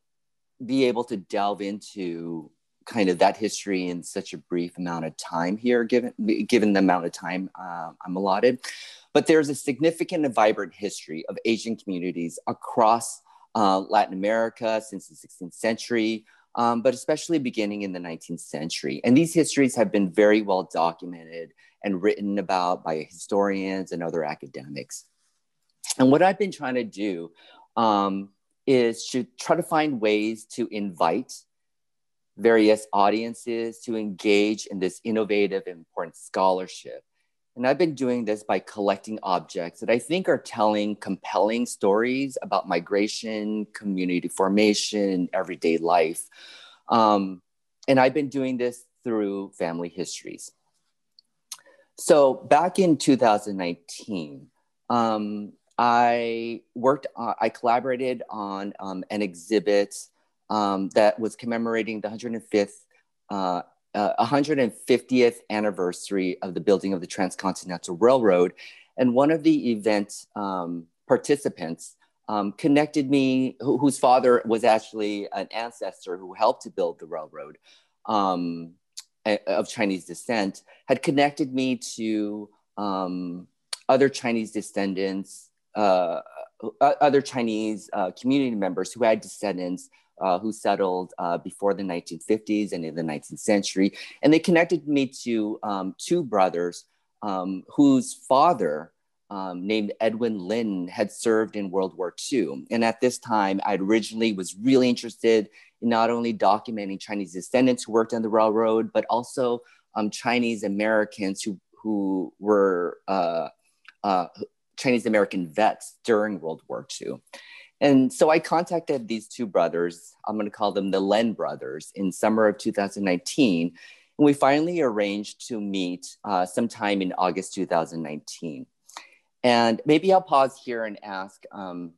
be able to delve into kind of that history in such a brief amount of time here, given, given the amount of time uh, I'm allotted. But there's a significant and vibrant history of Asian communities across uh, Latin America since the 16th century, um, but especially beginning in the 19th century. And these histories have been very well documented and written about by historians and other academics. And what I've been trying to do um, is to try to find ways to invite various audiences to engage in this innovative important scholarship and I've been doing this by collecting objects that I think are telling compelling stories about migration, community formation, everyday life. Um, and I've been doing this through family histories. So back in 2019, um, I worked, uh, I collaborated on um, an exhibit um, that was commemorating the 105th uh, uh, 150th anniversary of the building of the Transcontinental Railroad. And one of the event um, participants um, connected me, wh- whose father was actually an ancestor who helped to build the railroad um, of Chinese descent, had connected me to um, other Chinese descendants, uh, other Chinese uh, community members who had descendants uh, who settled uh, before the 1950s and in the 19th century. And they connected me to um, two brothers um, whose father, um, named Edwin Lin, had served in World War II. And at this time, I originally was really interested in not only documenting Chinese descendants who worked on the railroad, but also um, Chinese Americans who, who were uh, uh, Chinese American vets during World War II. And so I contacted these two brothers, I'm going to call them the Len brothers, in summer of 2019. And we finally arranged to meet uh, sometime in August 2019. And maybe I'll pause here and ask um,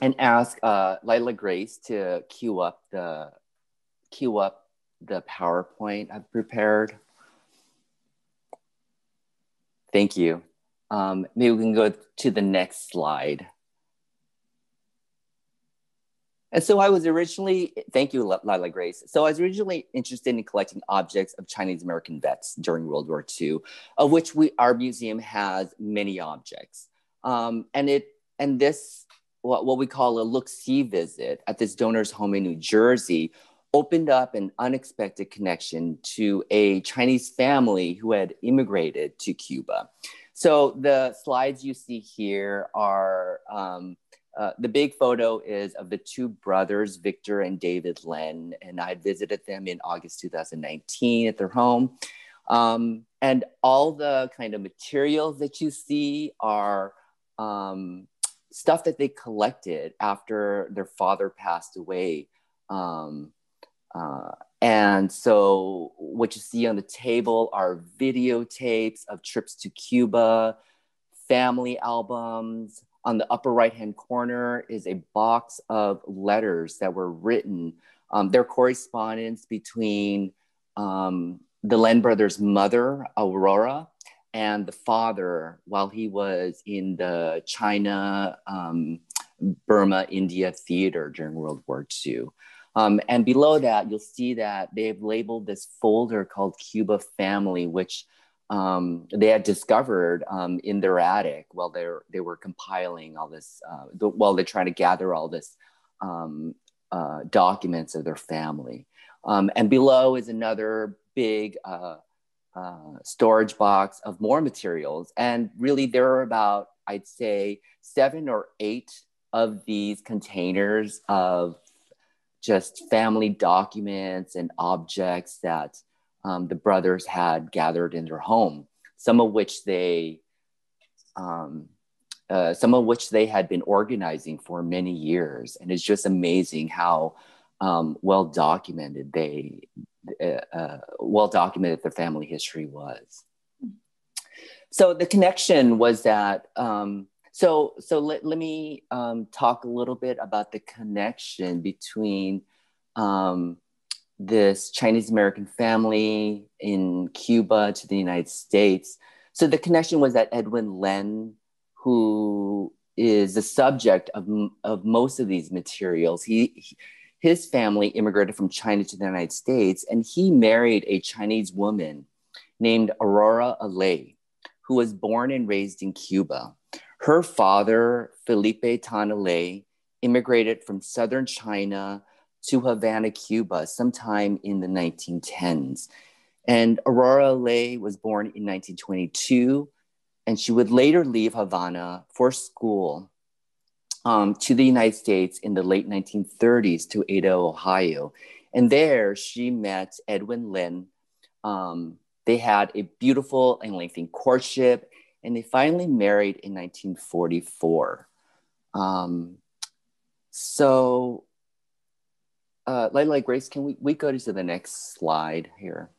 and ask uh, Lila Grace to cue up the cue up the PowerPoint I've prepared. Thank you. Um, maybe we can go to the next slide. And so I was originally, thank you, Lila Grace. So I was originally interested in collecting objects of Chinese American vets during World War II, of which we, our museum has many objects. Um, and it, and this, what, what we call a look-see visit at this donor's home in New Jersey opened up an unexpected connection to a Chinese family who had immigrated to Cuba. So the slides you see here are um, uh, the big photo is of the two brothers, Victor and David Len, and I visited them in August 2019 at their home. Um, and all the kind of materials that you see are um, stuff that they collected after their father passed away. Um, uh, and so, what you see on the table are videotapes of trips to Cuba, family albums. On the upper right hand corner is a box of letters that were written. Um, their correspondence between um, the Len brothers' mother, Aurora, and the father while he was in the China, um, Burma, India theater during World War II. Um, and below that, you'll see that they've labeled this folder called Cuba Family, which um, they had discovered um, in their attic while they they were compiling all this, uh, the, while they're trying to gather all this um, uh, documents of their family. Um, and below is another big uh, uh, storage box of more materials. And really, there are about, I'd say, seven or eight of these containers of just family documents and objects that um, the brothers had gathered in their home, some of which they um, uh, some of which they had been organizing for many years. And it's just amazing how um, well documented they uh, uh, well documented their family history was. So the connection was that um, so, so let, let me um, talk a little bit about the connection between um, this Chinese American family in Cuba to the United States. So the connection was that Edwin Len, who is the subject of, of most of these materials, he, his family immigrated from China to the United States, and he married a Chinese woman named Aurora Alay, who was born and raised in Cuba. Her father, Felipe Tanale, immigrated from southern China to Havana, Cuba, sometime in the 1910s. And Aurora Lay was born in 1922, and she would later leave Havana for school um, to the United States in the late 1930s to Ada, Ohio. And there she met Edwin Lin. Um, they had a beautiful and lengthy courtship, and they finally married in 1944. Um, so, uh, Lila Grace, can we, we go to the next slide here?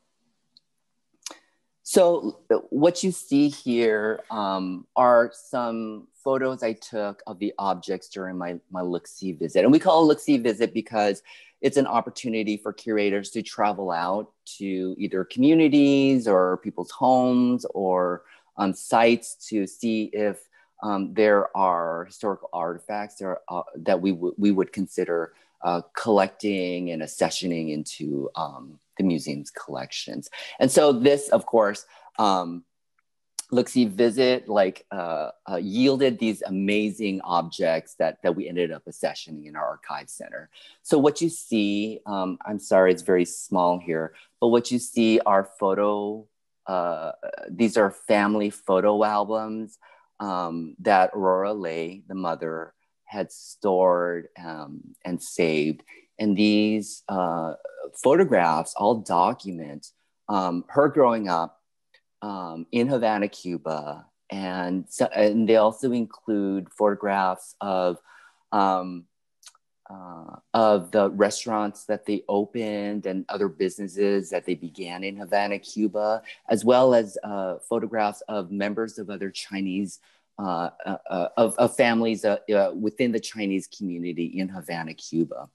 So, what you see here um, are some photos I took of the objects during my, my look-see visit. And we call it look-see visit because it's an opportunity for curators to travel out to either communities or people's homes or um, sites to see if um, there are historical artifacts there, uh, that we, we would consider uh, collecting and accessioning into um, the museum's collections. And so this, of course, um, look-see visit like uh, uh, yielded these amazing objects that, that we ended up accessioning in our archive center. So what you see, um, I'm sorry, it's very small here, but what you see are photo uh, these are family photo albums um, that Aurora Lay, the mother, had stored um, and saved. And these uh, photographs all document um, her growing up um, in Havana, Cuba. And, so, and they also include photographs of um, uh, of the restaurants that they opened and other businesses that they began in Havana, Cuba, as well as uh, photographs of members of other Chinese, uh, uh, uh of, of, families uh, within the Chinese community in Havana, Cuba.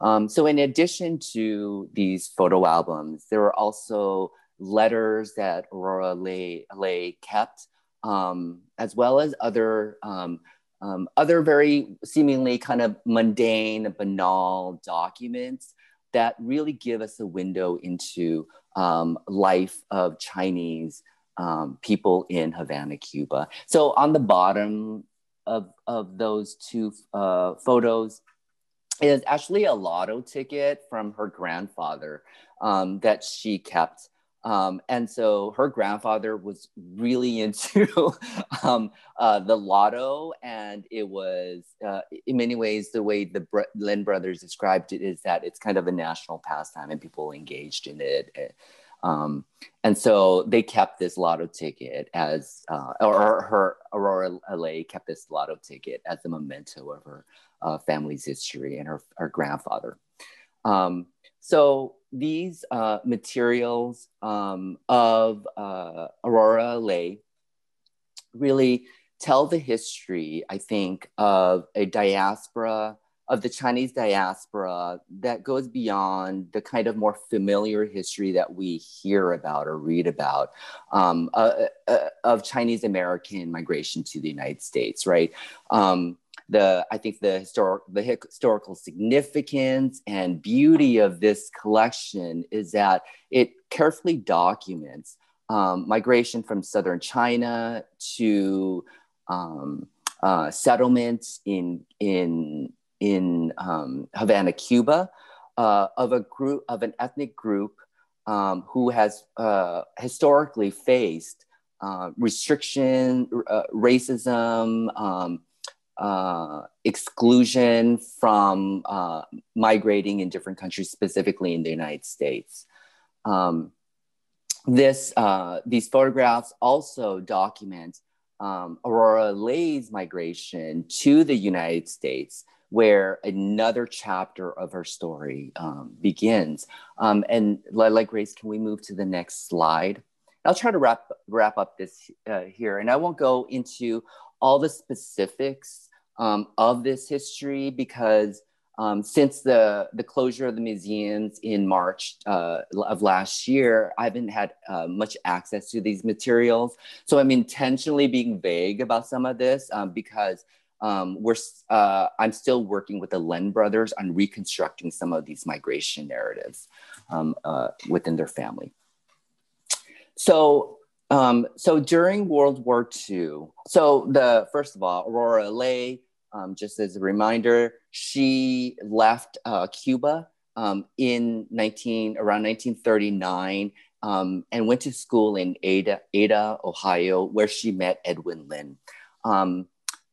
Um, so, in addition to these photo albums, there were also letters that Aurora Lay, Lay kept, um, as well as other um, um, other very seemingly kind of mundane, banal documents that really give us a window into um, life of Chinese um, people in Havana, Cuba. So on the bottom of, of those two uh, photos, is actually a lotto ticket from her grandfather um, that she kept. Um, and so her grandfather was really into um, uh, the lotto, and it was, uh, in many ways, the way the Lin brothers described it is that it's kind of a national pastime and people engaged in it. Um, and so they kept this lotto ticket as, uh, or her Aurora Lay kept this lotto ticket as a memento of her uh, family's history and her, her grandfather. Um, so these uh, materials um, of uh, Aurora Lay really tell the history, I think, of a diaspora, of the Chinese diaspora that goes beyond the kind of more familiar history that we hear about or read about um, uh, uh, of Chinese American migration to the United States, right? Um, the I think the historic the historical significance and beauty of this collection is that it carefully documents um, migration from southern China to um, uh, settlements in in in um, Havana, Cuba, uh, of a group of an ethnic group um, who has uh, historically faced uh, restriction, racism, um, uh, exclusion from uh, migrating in different countries, specifically in the United States. Um, this, uh, these photographs also document um, Aurora Lay's migration to the United States, where another chapter of her story um, begins. Um, and Lila Grace, can we move to the next slide? I'll try to wrap wrap up this uh, here, and I won't go into all the specifics um, of this history because um, since the, the closure of the museums in March uh, of last year, I haven't had uh, much access to these materials. So I'm intentionally being vague about some of this um, because um, we're, uh, I'm still working with the Lin brothers on reconstructing some of these migration narratives um, uh, within their family. So um, so during World War II, so the first of all, Aurora Lay, um, just as a reminder, she left uh, Cuba um, in 19 around 1939 um, and went to school in Ada, Ada, Ohio, where she met Edwin Lin. Um,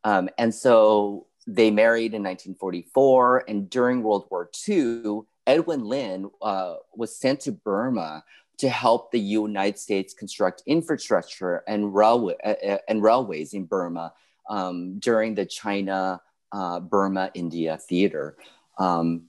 um, and so they married in 1944, and during World War II, Edwin Lin uh, was sent to Burma to help the United States construct infrastructure and, railway, uh, uh, and railways in Burma um, during the China uh, Burma India theater. Um,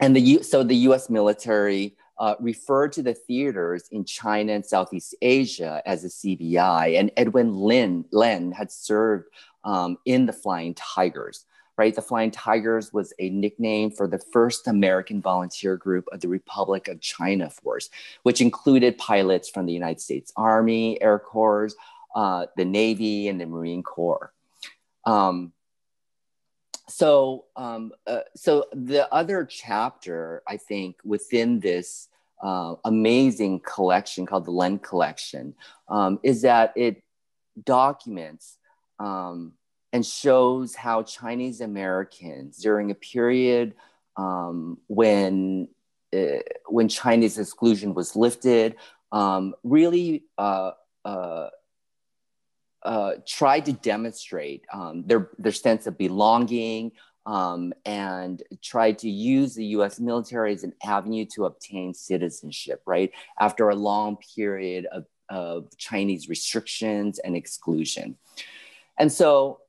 and the U- so the US military uh, referred to the theaters in China and Southeast Asia as a CBI, and Edwin Lin, Lin had served um, in the Flying Tigers right? The Flying Tigers was a nickname for the first American volunteer group of the Republic of China Force, which included pilots from the United States Army, Air Corps, uh, the Navy, and the Marine Corps. Um, so, um, uh, so the other chapter, I think, within this uh, amazing collection called the Len Collection, um, is that it documents um, and shows how Chinese Americans during a period um, when uh, when Chinese exclusion was lifted, um, really uh, uh, uh tried to demonstrate um, their their sense of belonging um, and tried to use the U.S. military as an avenue to obtain citizenship. Right after a long period of, of Chinese restrictions and exclusion, and so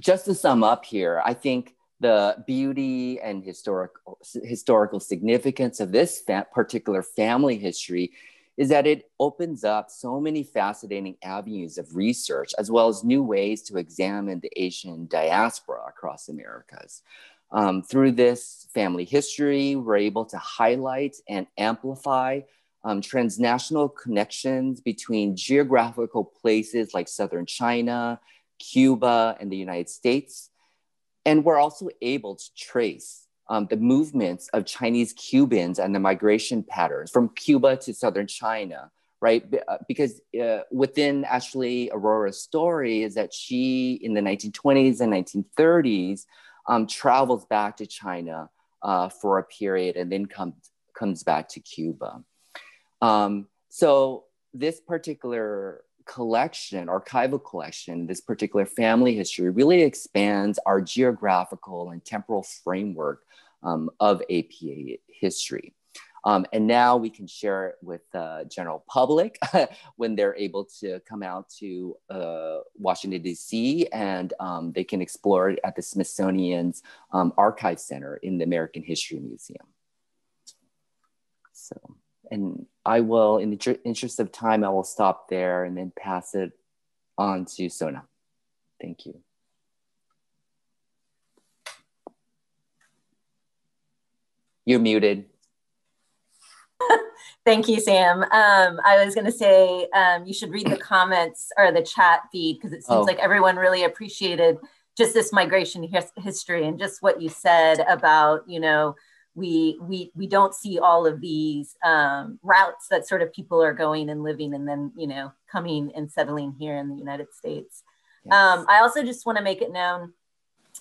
just to sum up here, I think the beauty and historical historical significance of this fa- particular family history is that it opens up so many fascinating avenues of research as well as new ways to examine the Asian diaspora across Americas. Um, through this family history, we're able to highlight and amplify um, transnational connections between geographical places like southern China Cuba, and the United States. And we're also able to trace um, the movements of Chinese Cubans and the migration patterns from Cuba to southern China, right? Uh, because uh, within actually Aurora's story is that she, in the 1920s and 1930s, um, travels back to China uh, for a period and then comes, comes back to Cuba. Um, so this particular collection, archival collection, this particular family history really expands our geographical and temporal framework um, of APA history. Um, and now we can share it with the general public when they're able to come out to uh, Washington, D.C., and um, they can explore it at the Smithsonian's um, Archive Center in the American History Museum. So, and I will, in the interest of time, I will stop there and then pass it on to Sona. Thank you. You're muted. Thank you, Sam. Um, I was going to say um, you should read the comments or the chat feed because it seems oh. like everyone really appreciated just this migration his history and just what you said about, you know, we we we don't see all of these um, routes that sort of people are going and living and then you know coming and settling here in the United States. Yes. Um, I also just want to make it known,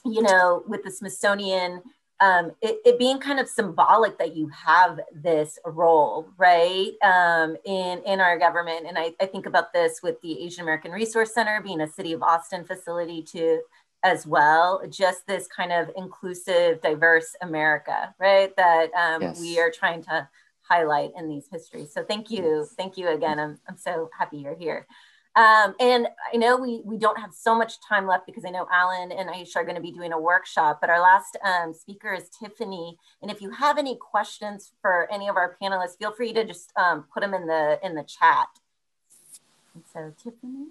you know, with the Smithsonian um, it, it, being kind of symbolic that you have this role, right, um, in in our government. And I, I, think about this with the Asian American Resource Center being a City of Austin facility to as well. Just this kind of inclusive, diverse America, right, that um, yes. we are trying to highlight in these histories. So thank you, yes. thank you again. I'm I'm so happy you're here. Um, and I know we, we don't have so much time left because I know Alan and Ayshea are going to be doing a workshop, but our last um, speaker is Tiffany. And if you have any questions for any of our panelists, feel free to just um, put them in the, in the chat. And so Tiffany.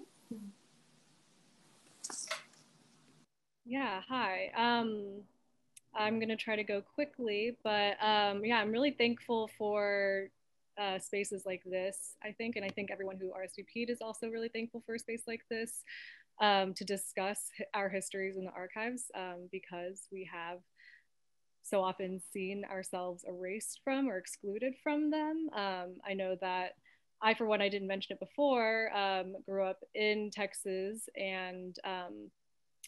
Yeah, hi. Um, I'm going to try to go quickly, but um, yeah, I'm really thankful for uh, spaces like this, I think, and I think everyone who RSVP'd is also really thankful for a space like this um, to discuss our histories in the archives um, because we have so often seen ourselves erased from or excluded from them. Um, I know that I, for one, I didn't mention it before, um, grew up in Texas and um,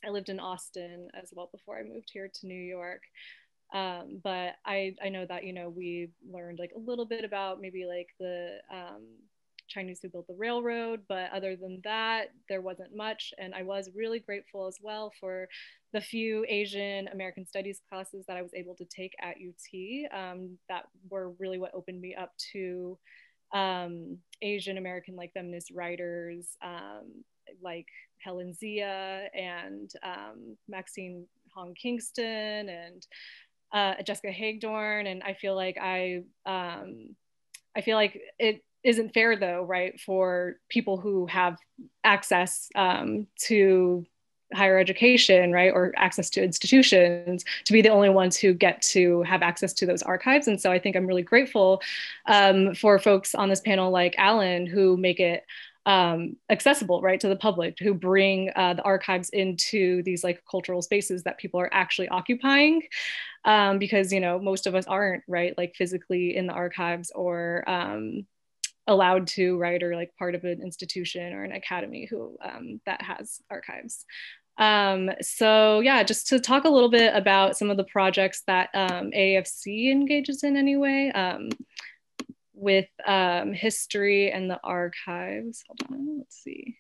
I lived in Austin as well before I moved here to New York. Um, but I, I know that, you know, we learned like a little bit about maybe like the um, Chinese who built the railroad, but other than that, there wasn't much. And I was really grateful as well for the few Asian American studies classes that I was able to take at UT um, that were really what opened me up to um, Asian American like feminist writers um, like Helen Zia and um, Maxine Hong Kingston and uh, Jessica Hagedorn. and I feel like I um, I feel like it isn't fair though, right, for people who have access um, to higher education, right, or access to institutions to be the only ones who get to have access to those archives. And so I think I'm really grateful um, for folks on this panel like Alan who make it um, accessible right to the public who bring uh, the archives into these like cultural spaces that people are actually occupying um, because you know most of us aren't right like physically in the archives or um, allowed to right or like part of an institution or an academy who um, that has archives um, so yeah, just to talk a little bit about some of the projects that um, AAFC engages in anyway. Um, with um, history and the archives. Hold on, let's see.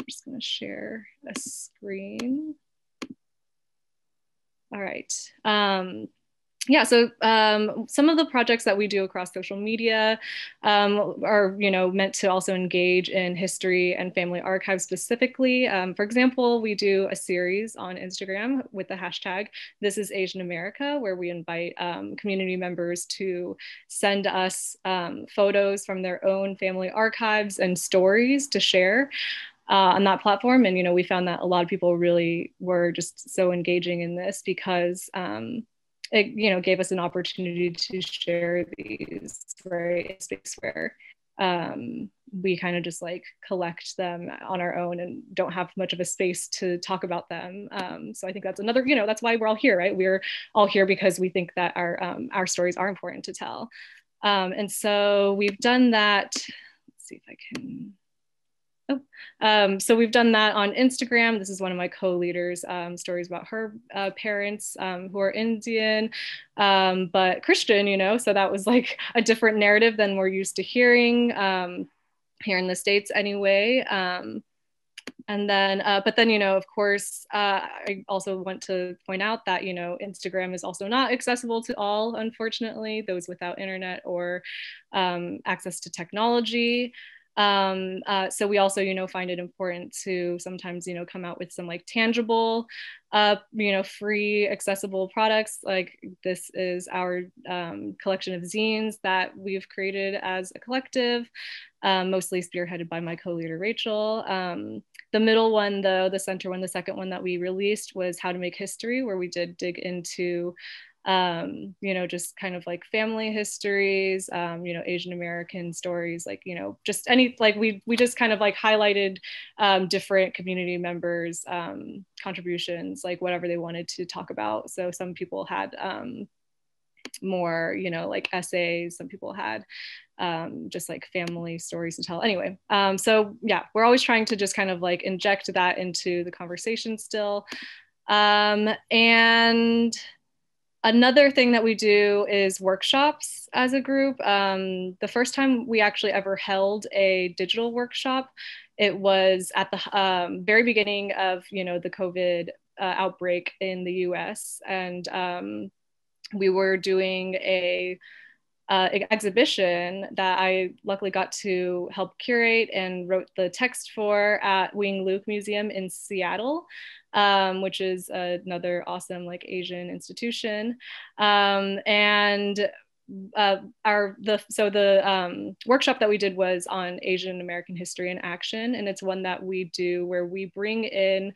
I'm just gonna share a screen. All right. Um, yeah, so um, some of the projects that we do across social media um, are, you know, meant to also engage in history and family archives specifically. Um, for example, we do a series on Instagram with the hashtag This is Asian America, where we invite um, community members to send us um, photos from their own family archives and stories to share. Uh, on that platform. And, you know, we found that a lot of people really were just so engaging in this because um, it you know gave us an opportunity to share these right space where um, we kind of just like collect them on our own and don't have much of a space to talk about them. Um, so I think that's another, you know, that's why we're all here, right? We're all here because we think that our um, our stories are important to tell. Um, and so we've done that. Let's see if I can Oh, um, so we've done that on Instagram. This is one of my co-leaders' um, stories about her uh, parents um, who are Indian, um, but Christian, you know, so that was like a different narrative than we're used to hearing um, here in the States anyway. Um, and then, uh, but then, you know, of course, uh, I also want to point out that, you know, Instagram is also not accessible to all, unfortunately, those without internet or access to technology um, uh, so we also you know find it important to sometimes you know come out with some like tangible uh, you know free accessible products. Like this is our um, collection of zines that we've created as a collective um, mostly spearheaded by my co-leader rachel. Um, the middle one though the center one the second one that we released was how to make history where we did dig into um, you know, just kind of like family histories, um, you know, Asian American stories, like, you know, just any, like we, we just kind of like highlighted um, different community members' um, contributions, like whatever they wanted to talk about. So some people had um, more, you know, like essays, some people had um, just like family stories to tell. Anyway, um, so yeah, we're always trying to just kind of like inject that into the conversation still. Um, and Another thing that we do is workshops as a group. Um, the first time we actually ever held a digital workshop, it was at the um, very beginning of you know the COVID uh, outbreak in the U.S. and um, we were doing a uh, exhibition that I luckily got to help curate and wrote the text for at Wing Luke Museum in Seattle um, which is another awesome like Asian institution. Um, and uh, our the so the um, workshop that we did was on Asian American history and action, and it's one that we do where we bring in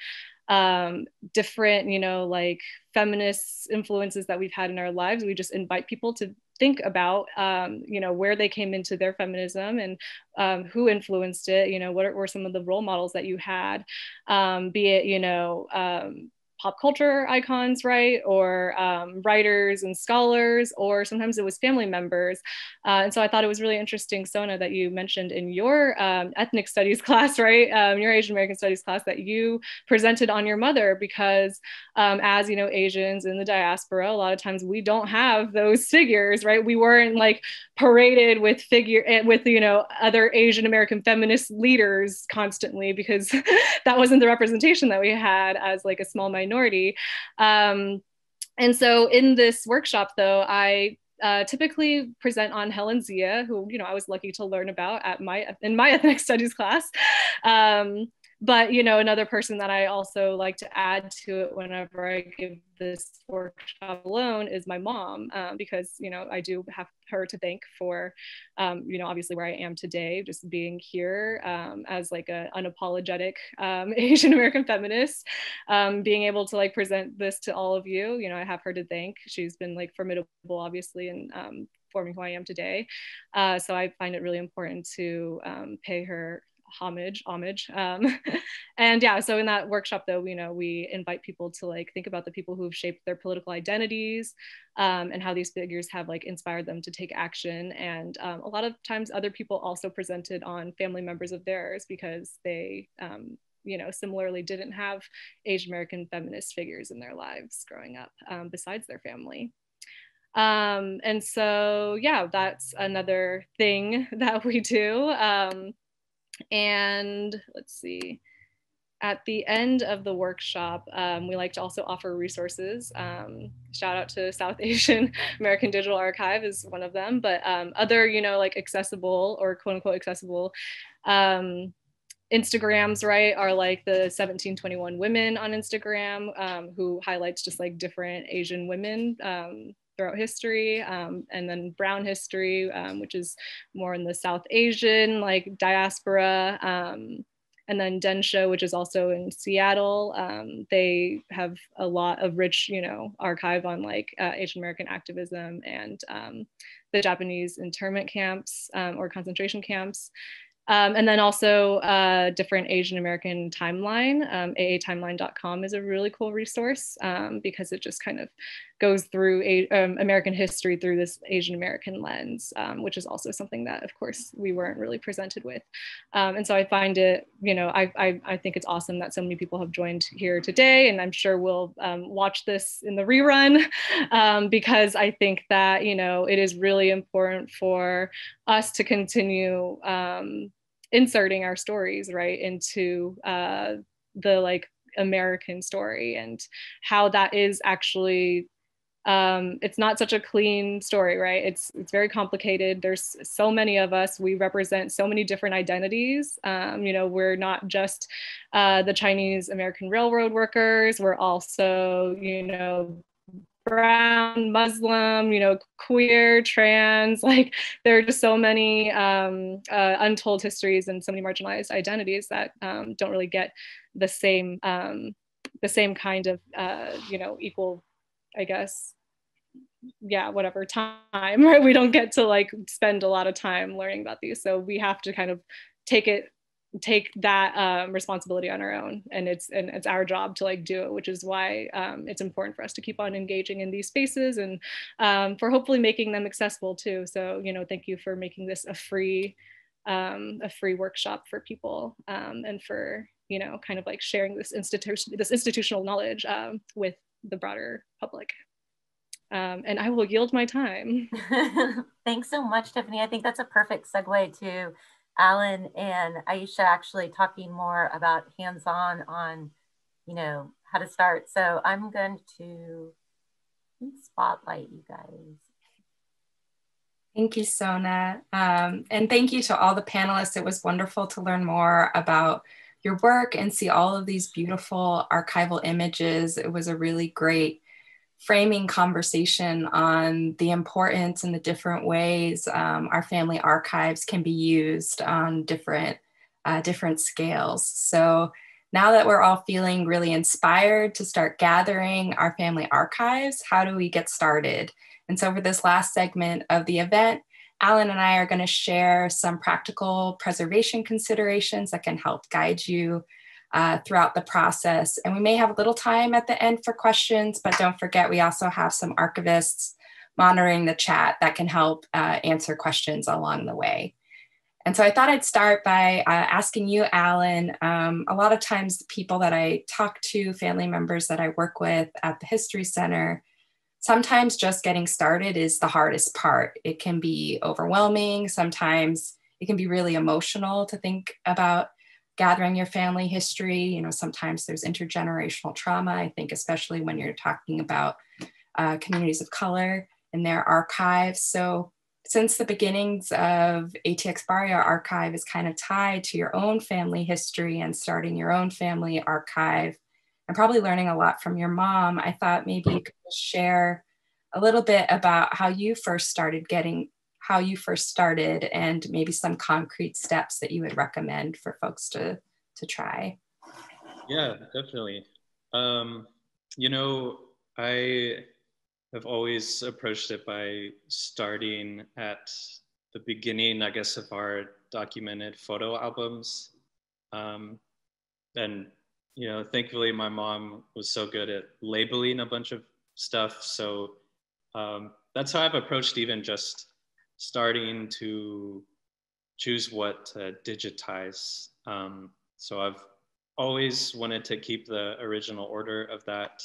um, different, you know, like feminist influences that we've had in our lives. We just invite people to think about um, you know where they came into their feminism and um, who influenced it you know what were some of the role models that you had um, be it you know um, pop culture icons, right? Or um, writers and scholars, or sometimes it was family members. Uh, and so I thought it was really interesting, Sona, that you mentioned in your um, ethnic studies class, right? Um, your Asian American studies class that you presented on your mother because um, as, you know, Asians in the diaspora, a lot of times we don't have those figures, right? We weren't like paraded with figure eh, with, you know, other Asian American feminist leaders constantly because that wasn't the representation that we had as like a small minority minority. Um, and so in this workshop, though, I uh, typically present on Helen Zia, who you know I was lucky to learn about at my in my ethnic studies class. Um, but you know another person that i also like to add to it whenever i give this workshop alone is my mom um, because you know i do have her to thank for um, you know obviously where i am today just being here um, as like an unapologetic um, asian american feminist um, being able to like present this to all of you you know i have her to thank she's been like formidable obviously and um, forming who I am today. Uh, so I find it really important to um, pay her homage homage um, and yeah so in that workshop though you know we invite people to like think about the people who have shaped their political identities um, and how these figures have like inspired them to take action and um, a lot of times other people also presented on family members of theirs because they um, you know similarly didn't have asian american feminist figures in their lives growing up um, besides their family. Um, and so yeah that's another thing that we do um, and let's see, at the end of the workshop, um, we like to also offer resources. Um, shout out to South Asian American Digital Archive is one of them, but um, other, you know, like accessible or quote unquote accessible um, Instagrams, right, are like the 1721 women on Instagram um, who highlights just like different Asian women um, throughout history, um, and then Brown history, um, which is more in the South Asian like diaspora. Um, and then Densho, which is also in Seattle. Um, they have a lot of rich, you know, archive on like uh, Asian American activism and um, the Japanese internment camps um, or concentration camps. Um, and then also uh, different Asian American timeline. Um, AAtimeline.com is a really cool resource um, because it just kind of goes through a, um, American history through this Asian American lens, um, which is also something that, of course, we weren't really presented with. Um, and so I find it, you know, I, I, I, think it's awesome that so many people have joined here today, and I'm sure we'll um, watch this in the rerun um, because I think that, you know, it is really important for us to continue um, inserting our stories right into uh, the like American story and how that is actually um, it's not such a clean story, right? It's it's very complicated. There's so many of us. We represent so many different identities. Um, you know, we're not just uh, the Chinese American railroad workers. We're also, you know, brown, Muslim, you know, queer, trans. Like there are just so many um, uh, untold histories and so many marginalized identities that um, don't really get the same um, the same kind of uh, you know equal I guess, yeah, whatever time, right? We don't get to like spend a lot of time learning about these. So we have to kind of take it take that um, responsibility on our own and it's and it's our job to like do it which is why um, it's important for us to keep on engaging in these spaces and um, for hopefully making them accessible too so you know thank you for making this a free um, a free workshop for people um, and for you know kind of like sharing this institution this institutional knowledge um, with the broader public. Um, and I will yield my time. Thanks so much, Tiffany. I think that's a perfect segue to Alan and Ayshea actually talking more about hands-on on, you know, how to start. So I'm going to spotlight you guys. Thank you, Sona. Um, and thank you to all the panelists. It was wonderful to learn more about your work and see all of these beautiful archival images. It was a really great framing conversation on the importance and the different ways um, our family archives can be used on different uh, different scales. So now that we're all feeling really inspired to start gathering our family archives, how do we get started? And so for this last segment of the event, Alan and I are going to share some practical preservation considerations that can help guide you uh, throughout the process. And we may have a little time at the end for questions, but don't forget we also have some archivists monitoring the chat that can help uh, answer questions along the way. And so I thought I'd start by uh, asking you, Alan. Um, a lot of times, the people that I talk to, family members that I work with at the History Center, sometimes just getting started is the hardest part. It can be overwhelming. Sometimes it can be really emotional to think about gathering your family history. You know, sometimes there's intergenerational trauma. I think, especially when you're talking about uh, communities of color and their archives. So, since the beginnings of ATX Barrio Archive is kind of tied to your own family history and starting your own family archive, and probably learning a lot from your mom, I thought maybe you could share a little bit about how you first started getting, how you first started, and maybe some concrete steps that you would recommend for folks to to try. Yeah, definitely. Um, you know, I have always approached it by starting at the beginning, I guess, of our documented photo albums. Um, and you know, thankfully my mom was so good at labeling a bunch of stuff. So um, that's how I've approached even just starting to choose what to digitize. Um, so I've always wanted to keep the original order of that.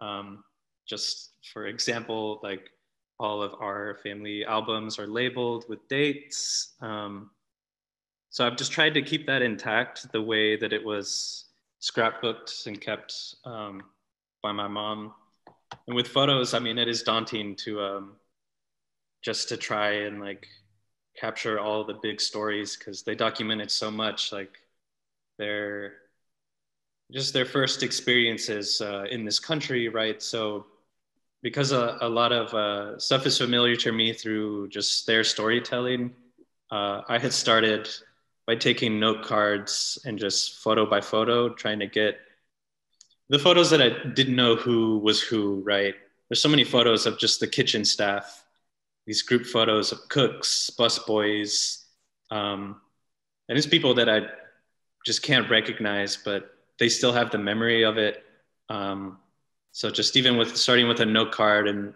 Um, just for example, like all of our family albums are labeled with dates. Um, so I've just tried to keep that intact the way that it was scrapbooked and kept um, by my mom. And with photos, I mean, it is daunting to um, just to try and like capture all the big stories because they documented so much, like their just their first experiences uh, in this country, right? So because a, a lot of uh, stuff is familiar to me through just their storytelling, uh, I had started by taking note cards and just photo by photo, trying to get the photos that I didn't know who was who, right? There's so many photos of just the kitchen staff, these group photos of cooks, busboys, um, and it's people that I just can't recognize, but they still have the memory of it. Um, So just even with starting with a note card and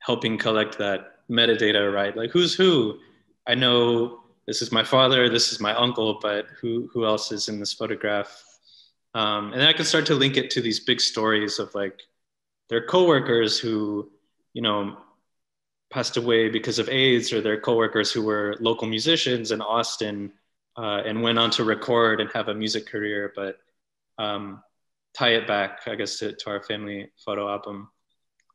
helping collect that metadata, right? Like who's who? I know this is my father, this is my uncle, but who who else is in this photograph? Um, and then I can start to link it to these big stories of like their coworkers who, you know, passed away because of AIDS, or their coworkers who were local musicians in Austin uh, and went on to record and have a music career, but um, tie it back, I guess, to, to our family photo album.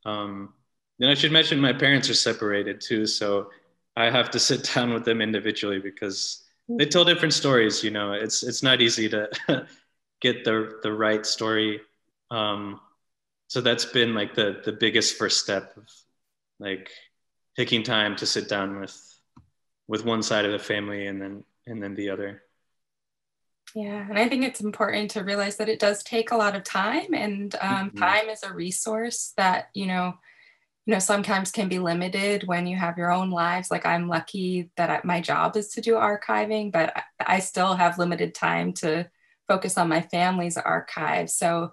Um, then I should mention my parents are separated too, so I have to sit down with them individually because they tell different stories. You know, it's it's not easy to get the the right story. Um, so that's been like the the biggest first step of like taking time to sit down with with one side of the family and then and then the other. Yeah, and I think it's important to realize that it does take a lot of time, and um, mm-hmm. time is a resource that you know, you know, sometimes can be limited when you have your own lives. Like I'm lucky that I, my job is to do archiving, but I, I still have limited time to focus on my family's archive. So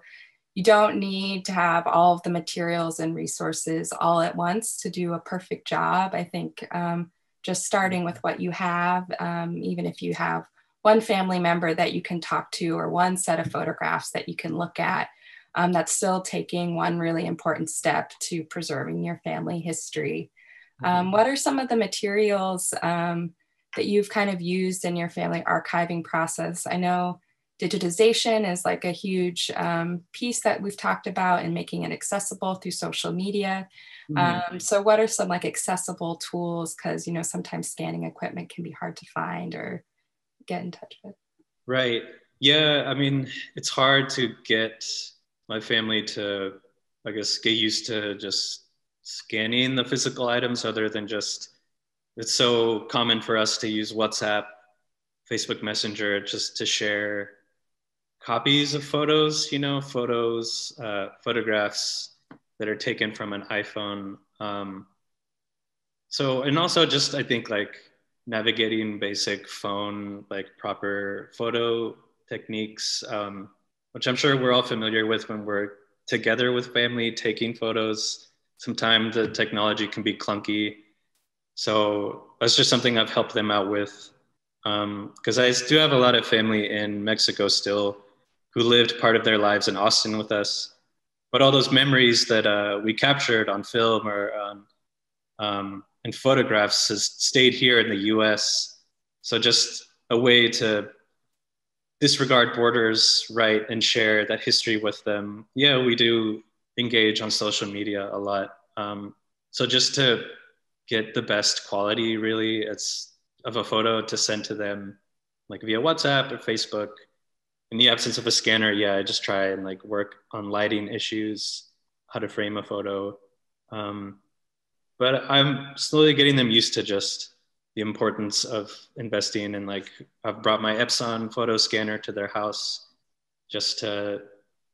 you don't need to have all of the materials and resources all at once to do a perfect job. I think um, just starting with what you have, um, even if you have one family member that you can talk to or one set of photographs that you can look at, um, that's still taking one really important step to preserving your family history. Um, mm-hmm. what are some of the materials um, that you've kind of used in your family archiving process? I know digitization is like a huge um, piece that we've talked about and making it accessible through social media. Mm-hmm. Um, so what are some like accessible tools? Because, you know, sometimes scanning equipment can be hard to find or get in touch with. Right. Yeah. I mean, it's hard to get my family to, I guess, get used to just scanning the physical items other than just, it's so common for us to use WhatsApp, Facebook Messenger just to share copies of photos, you know, photos, uh, photographs that are taken from an iPhone. Um, so, and also just, I think like navigating basic phone, like proper photo techniques, um, which I'm sure we're all familiar with when we're together with family taking photos. Sometimes the technology can be clunky. So that's just something I've helped them out with. Because um, I do have a lot of family in Mexico still who lived part of their lives in Austin with us. But all those memories that uh, we captured on film or um, um, in photographs has stayed here in the US. So just a way to disregard borders, right, and share that history with them. Yeah, we do engage on social media a lot. Um, so just to get the best quality, really, it's of a photo to send to them, like via WhatsApp or Facebook in the absence of a scanner, yeah, I just try and like work on lighting issues, how to frame a photo. Um, but I'm slowly getting them used to just the importance of investing in like I've brought my Epson photo scanner to their house just to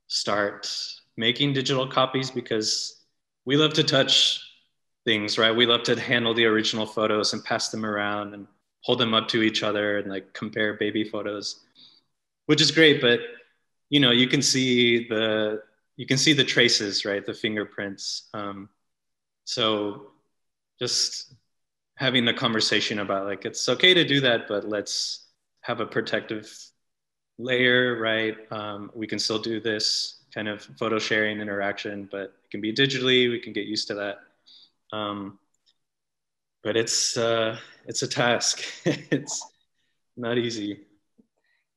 start making digital copies because we love to touch things, right? We love to handle the original photos and pass them around and hold them up to each other and like compare baby photos which is great but you know you can see the you can see the traces right the fingerprints um, so just having a conversation about like it's okay to do that but let's have a protective layer right um, we can still do this kind of photo sharing interaction but it can be digitally we can get used to that um, but it's uh, it's a task it's not easy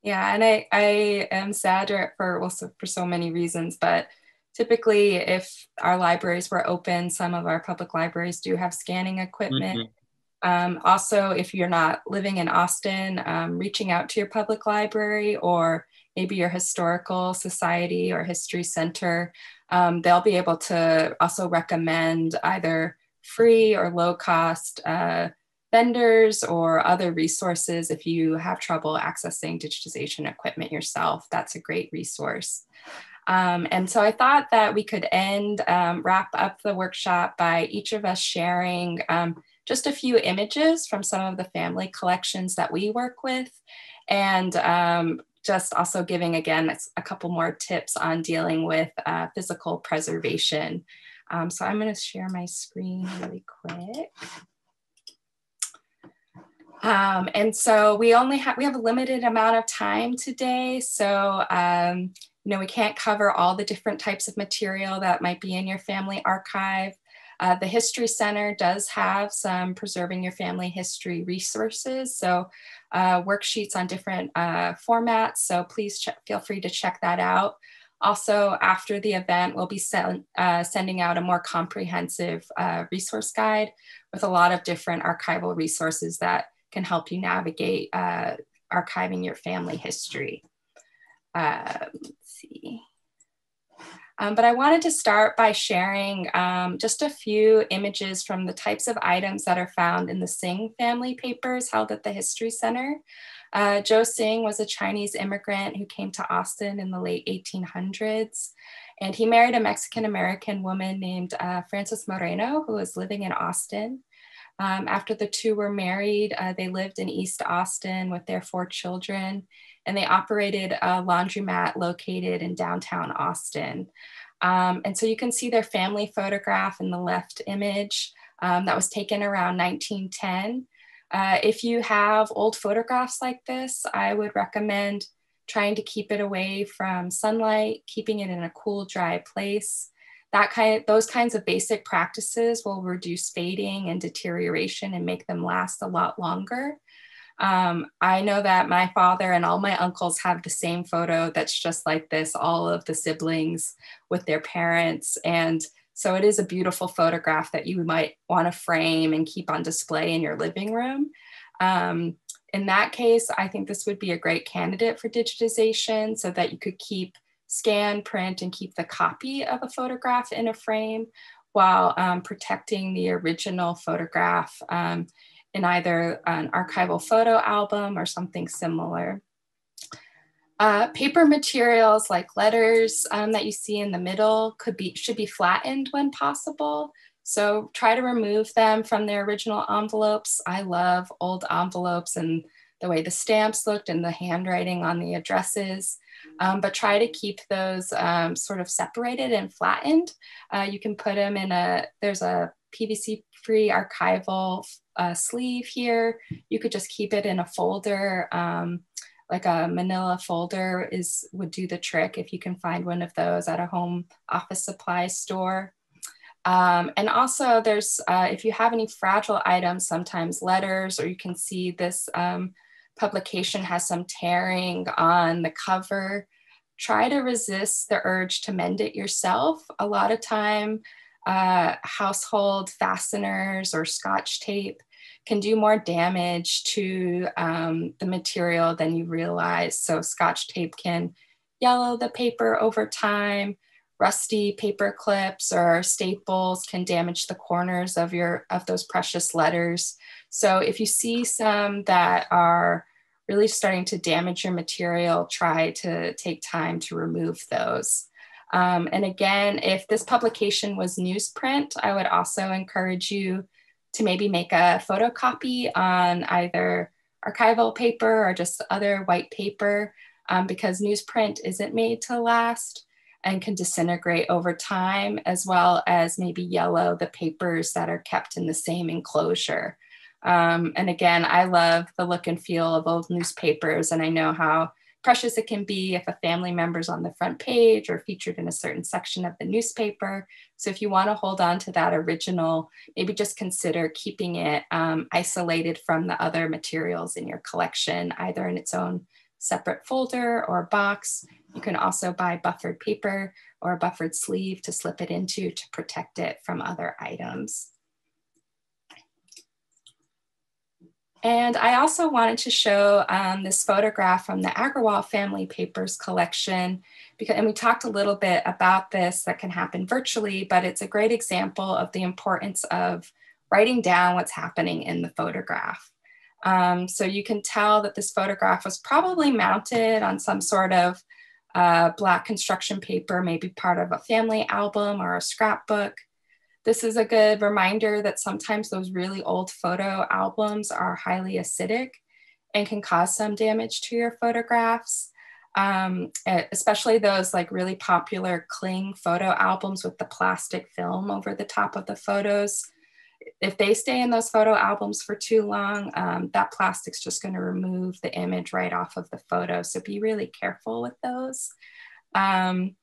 yeah, and I, I am sad for well, for so many reasons, but typically if our libraries were open, some of our public libraries do have scanning equipment. Mm-hmm. Um, also, if you're not living in Austin, um, reaching out to your public library or maybe your historical society or history center, um, they'll be able to also recommend either free or low cost uh, vendors or other resources if you have trouble accessing digitization equipment yourself. That's a great resource. Um, and so i thought that we could end um, wrap up the workshop by each of us sharing um, just a few images from some of the family collections that we work with and um, just also giving again a couple more tips on dealing with uh, physical preservation. Um, so I'm going to share my screen really quick. Um, and so we only have we have a limited amount of time today. So um, you know we can't cover all the different types of material that might be in your family archive. Uh, the History Center does have some preserving your family history resources, so uh, worksheets on different uh, formats. So please feel free to check that out. Also, after the event, we'll be uh, sending out a more comprehensive uh, resource guide with a lot of different archival resources that can help you navigate uh, archiving your family history. let's see. Um, but I wanted to start by sharing um, just a few images from the types of items that are found in the Sing family papers held at the History Center. Uh, Joe Sing was a Chinese immigrant who came to Austin in the late 1800s. And he married a Mexican American woman named uh, Frances Moreno, who was living in Austin. Um, after the two were married, uh, they lived in East Austin with their four children and they operated a laundromat located in downtown Austin. Um, and so you can see their family photograph in the left image um, that was taken around 1910. Uh, if you have old photographs like this, I would recommend trying to keep it away from sunlight, keeping it in a cool, dry place. That kind of, those kinds of basic practices will reduce fading and deterioration and make them last a lot longer. Um, I know that my father and all my uncles have the same photo that's just like this, all of the siblings with their parents. And so it is a beautiful photograph that you might want to frame and keep on display in your living room. Um, in that case, I think this would be a great candidate for digitization so that you could keep scan, print, and keep the copy of a photograph in a frame while um, protecting the original photograph um, in either an archival photo album or something similar. Uh, paper materials like letters um, that you see in the middle could be should be flattened when possible. So try to remove them from their original envelopes. I love old envelopes and the way the stamps looked and the handwriting on the addresses, um, but try to keep those um, sort of separated and flattened. Uh, you can put them in a, there's a PVC free archival uh, sleeve here. You could just keep it in a folder. Um, like a manila folder is would do the trick if you can find one of those at a home office supply store. Um, and also there's, uh, if you have any fragile items, sometimes letters, or you can see this um, publication has some tearing on the cover, try to resist the urge to mend it yourself. A lot of time, uh, household fasteners or scotch tape can do more damage to um, the material than you realize. So scotch tape can yellow the paper over time. Rusty paper clips or staples can damage the corners of your of those precious letters. So if you see some that are really starting to damage your material, try to take time to remove those. Um, and again, if this publication was newsprint, I would also encourage you to maybe make a photocopy on either archival paper or just other white paper um, because newsprint isn't made to last and can disintegrate over time, as well as maybe yellow the papers that are kept in the same enclosure. Um, and again, I love the look and feel of old newspapers, and I know how precious it can be if a family member's on the front page or featured in a certain section of the newspaper. So if you want to hold on to that original, maybe just consider keeping it um, isolated from the other materials in your collection, either in its own separate folder or box. You can also buy buffered paper or a buffered sleeve to slip it into to protect it from other items. And I also wanted to show um, this photograph from the Agrawal Family Papers collection, because, and we talked a little bit about this that can happen virtually, but it's a great example of the importance of writing down what's happening in the photograph. Um, so you can tell that this photograph was probably mounted on some sort of uh, black construction paper, maybe part of a family album or a scrapbook. This is a good reminder that sometimes those really old photo albums are highly acidic and can cause some damage to your photographs. um, especially those like really popular cling photo albums with the plastic film over the top of the photos. If they stay in those photo albums for too long, um, that plastic's just going to remove the image right off of the photo. So be really careful with those. Um,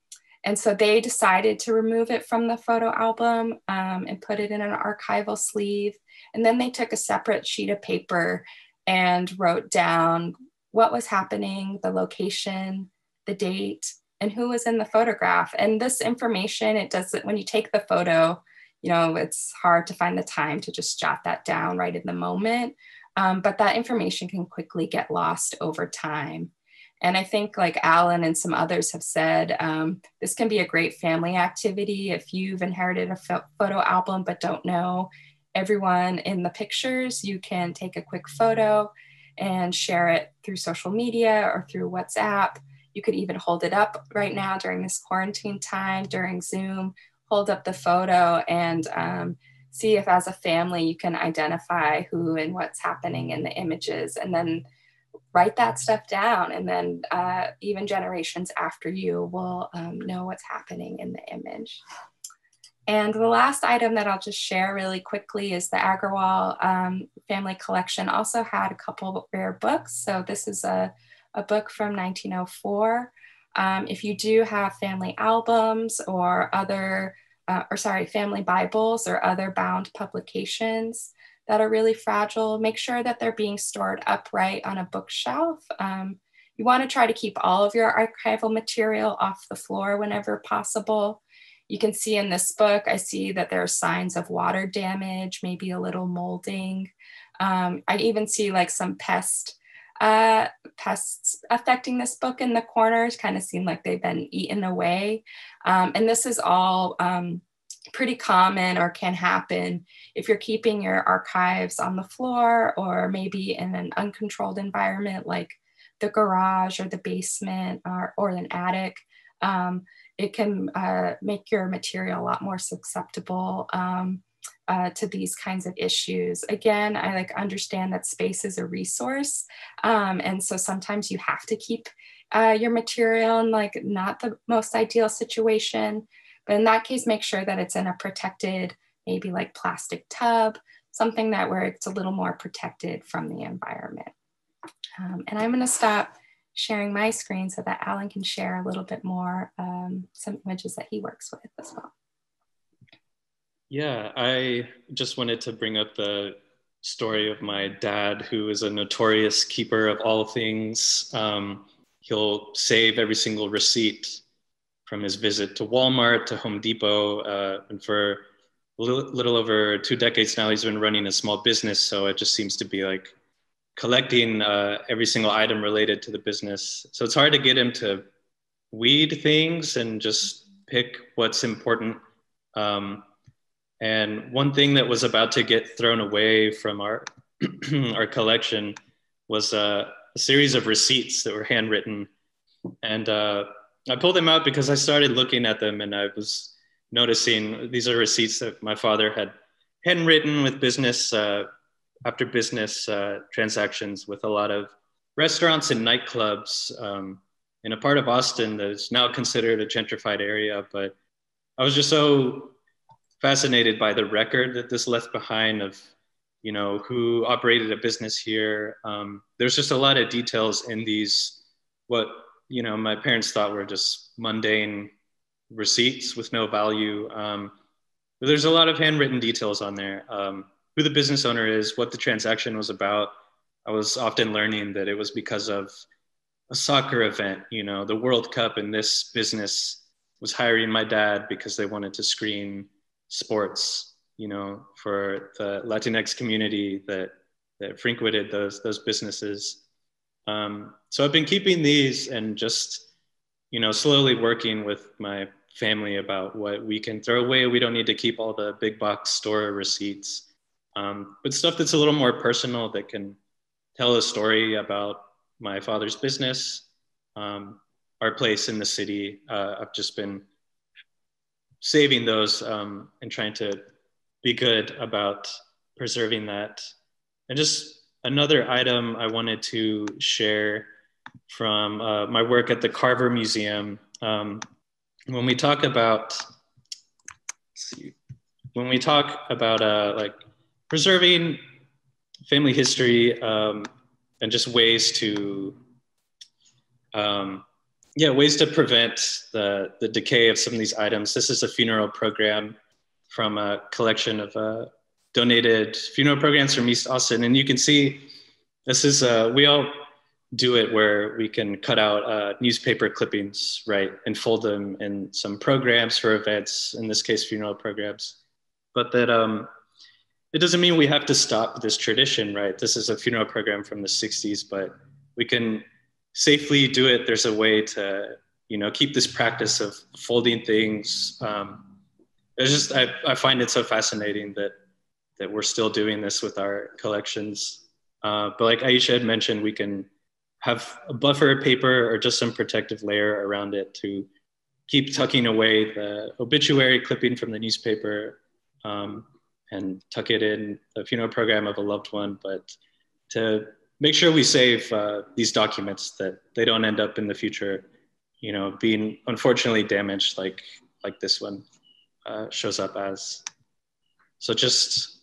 and so they decided to remove it from the photo album um, and put it in an archival sleeve. And then they took a separate sheet of paper and wrote down what was happening, the location, the date, and who was in the photograph. And this information, it doesn't, when you take the photo, you know, it's hard to find the time to just jot that down right in the moment. Um, but that information can quickly get lost over time. And I think, like Alan and some others have said, um, this can be a great family activity if you've inherited a photo album but don't know everyone in the pictures. You can take a quick photo and share it through social media or through WhatsApp. You could even hold it up right now during this quarantine time, during Zoom, hold up the photo and um, see if as a family you can identify who and what's happening in the images and then write that stuff down and then uh, even generations after you will um, know what's happening in the image. And the last item that I'll just share really quickly is the Agrawal um, family collection also had a couple of rare books. So this is a, a book from 1904. Um, if you do have family albums or other, uh, or sorry, family Bibles or other bound publications that are really fragile, make sure that they're being stored upright on a bookshelf. Um, you want to try to keep all of your archival material off the floor whenever possible. You can see in this book, I see that there are signs of water damage, maybe a little molding. Um, I even see like some pest uh, pests affecting this book in the corners, kind of seem like they've been eaten away. Um, and this is all um, pretty common or can happen if you're keeping your archives on the floor or maybe in an uncontrolled environment like the garage or the basement or, or an attic. Um, it can uh, make your material a lot more susceptible um, uh, to these kinds of issues. Again, I like understand that space is a resource. Um, and so sometimes you have to keep uh, your material in like not the most ideal situation. But in that case, make sure that it's in a protected, maybe like plastic tub, something that where it's a little more protected from the environment. Um, and I'm gonna stop sharing my screen so that Alan can share a little bit more um, some images that he works with as well. Yeah, I just wanted to bring up the story of my dad, who is a notorious keeper of all things. Um, he'll save every single receipt from his visit to Walmart to Home Depot. Uh, and for a little, little over two decades now, he's been running a small business. So it just seems to be like collecting uh, every single item related to the business. So it's hard to get him to weed things and just pick what's important. Um, and one thing that was about to get thrown away from our our collection was uh, a series of receipts that were handwritten, and uh, I pulled them out because I started looking at them and I was noticing these are receipts that my father had handwritten with business uh, after business uh, transactions with a lot of restaurants and nightclubs um, in a part of Austin that is now considered a gentrified area. But I was just so fascinated by the record that this left behind of, you know, who operated a business here. Um, there's just a lot of details in these, what, you know, my parents thought were just mundane receipts with no value. Um, but there's a lot of handwritten details on there. Um, who the business owner is, what the transaction was about. I was often learning that it was because of a soccer event, you know, the World Cup, and this business was hiring my dad because they wanted to screen sports, you know, for the Latinx community that that frequented those those businesses. Um, so I've been keeping these and just, you know, slowly working with my family about what we can throw away. We don't need to keep all the big box store receipts um, but stuff that's a little more personal that can tell a story about my father's business, um, our place in the city. Uh, I've just been saving those um, and trying to be good about preserving that. And just another item I wanted to share from uh, my work at the Carver Museum. Um, when we talk about, see, when we talk about uh, like preserving family history um, and just ways to, um, yeah, ways to prevent the, the decay of some of these items. This is a funeral program from a collection of uh, donated funeral programs from East Austin. And you can see this is, uh, we all do it where we can cut out uh, newspaper clippings, right, and fold them in some programs for events, in this case, funeral programs. But that um, it doesn't mean we have to stop this tradition, right? This is a funeral program from the 60s, but we can safely do it. There's a way to, you know, keep this practice of folding things. Um, it's just, I, I find it so fascinating that, that we're still doing this with our collections. Uh, but like Ayshea had mentioned, we can have a buffer paper or just some protective layer around it to keep tucking away the obituary clipping from the newspaper um, and tuck it in the funeral program of a loved one, but to make sure we save uh, these documents that they don't end up in the future, you know, being unfortunately damaged like like this one uh, shows up as. So just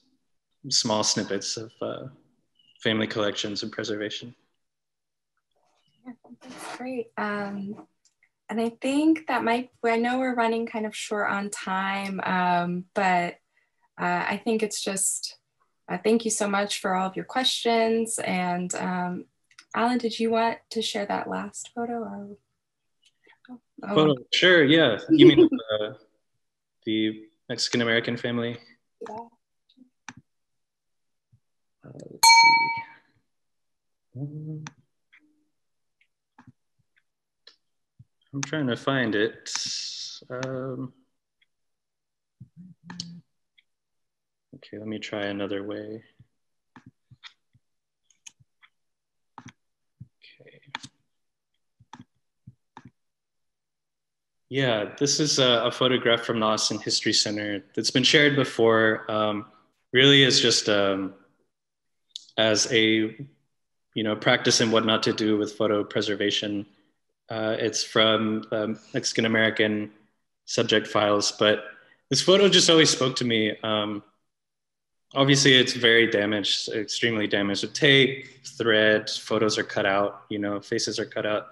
small snippets of uh, family collections and preservation. Yeah, that's great. Um, and I think that might, I know we're running kind of short on time, um, but uh, I think it's just, uh, thank you so much for all of your questions. And um, Alan, did you want to share that last photo? Or... Oh. Photo, sure, yeah. You mean uh, the Mexican American family? Yeah. Uh, let's see. I'm trying to find it. Um, okay, let me try another way. Okay. Yeah, this is a, a photograph from the Austin History Center that's been shared before. Um, really is just um, as a you know practice in what not to do with photo preservation uh, it's from um, Mexican American subject files, but this photo just always spoke to me. Um, obviously, it's very damaged, extremely damaged with tape, thread, photos are cut out, you know, faces are cut out.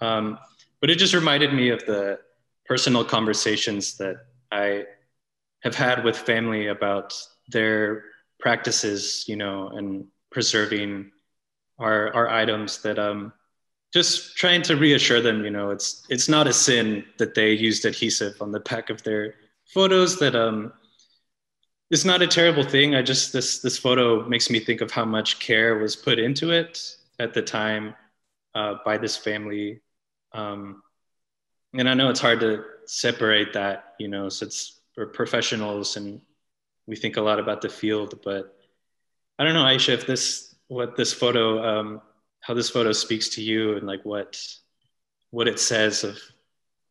Um, but it just reminded me of the personal conversations that I have had with family about their practices, you know, and preserving our, our items that um, just trying to reassure them, you know, it's it's not a sin that they used adhesive on the back of their photos. That um, it's not a terrible thing. I just this this photo makes me think of how much care was put into it at the time uh, by this family, um, and I know it's hard to separate that, you know, since we're professionals and we think a lot about the field, but I don't know, Ayshea, if this what this photo um, how this photo speaks to you and like what what it says of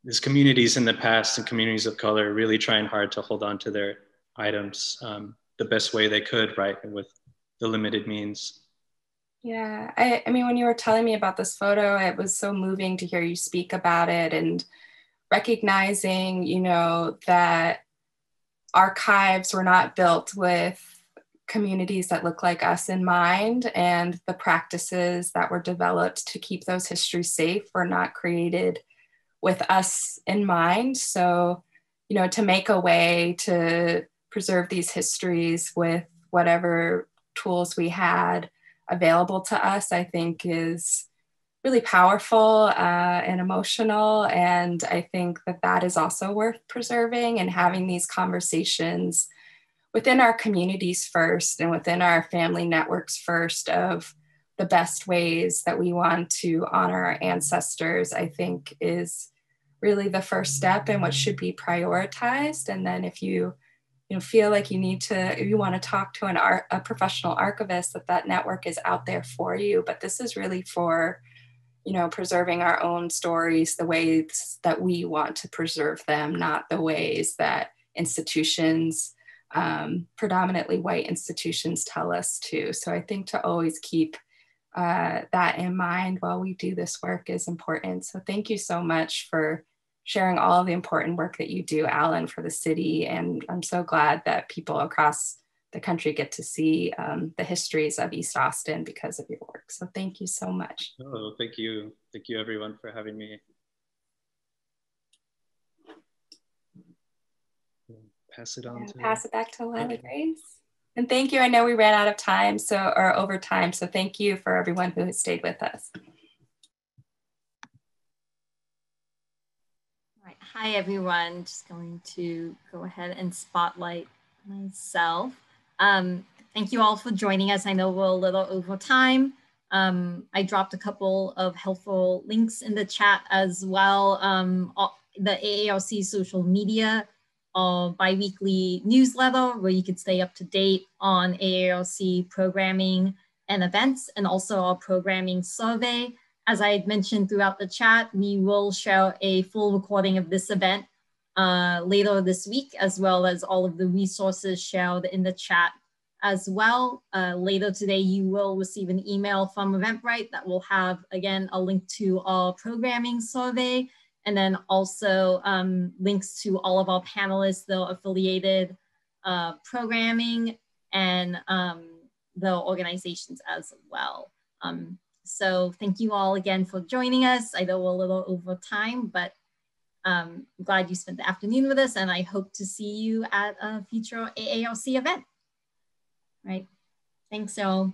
these communities in the past and communities of color really trying hard to hold on to their items um, the best way they could, right, with the limited means. Yeah, I, I mean, when you were telling me about this photo, it was so moving to hear you speak about it and recognizing, you know, that archives were not built with communities that look like us in mind and the practices that were developed to keep those histories safe were not created with us in mind. So you know to make a way to preserve these histories with whatever tools we had available to us i think is really powerful uh, and emotional and i think that that is also worth preserving and having these conversations within our communities first and within our family networks first of the best ways that we want to honor our ancestors, I think is really the first step and what should be prioritized. And then if you you know feel like you need to if you want to talk to an art, a professional archivist that that network is out there for you but this is really for you know preserving our own stories the ways that we want to preserve them not the ways that institutions um, predominantly white institutions tell us to. So I think to always keep uh, that in mind while we do this work is important. So thank you so much for sharing all the important work that you do, Alan, for the city. And I'm so glad that people across the country get to see um, the histories of East Austin because of your work. So thank you so much. Oh, thank you. Thank you everyone for having me. Pass it on to pass it back to Lila Grace. And thank you. I know we ran out of time, so or over time. So thank you for everyone who has stayed with us. All right. Hi, everyone. Just going to go ahead and spotlight myself. Um, thank you all for joining us. I know we're a little over time. Um, I dropped a couple of helpful links in the chat as well. Um, the AARC social media uh, biweekly newsletter where you can stay up to date on AARC programming and events and also our programming survey. As I had mentioned throughout the chat, we will share a full recording of this event uh, later this week, as well as all of the resources shared in the chat as well. Uh, later today, you will receive an email from Eventbrite that will have, again, a link to our programming survey and then also um, links to all of our panelists, the affiliated uh, programming and um, the organizations as well. Um, so thank you all again for joining us. I know we're a little over time, but um, I'm glad you spent the afternoon with us and I hope to see you at a future AARC event. Right. Thanks, all.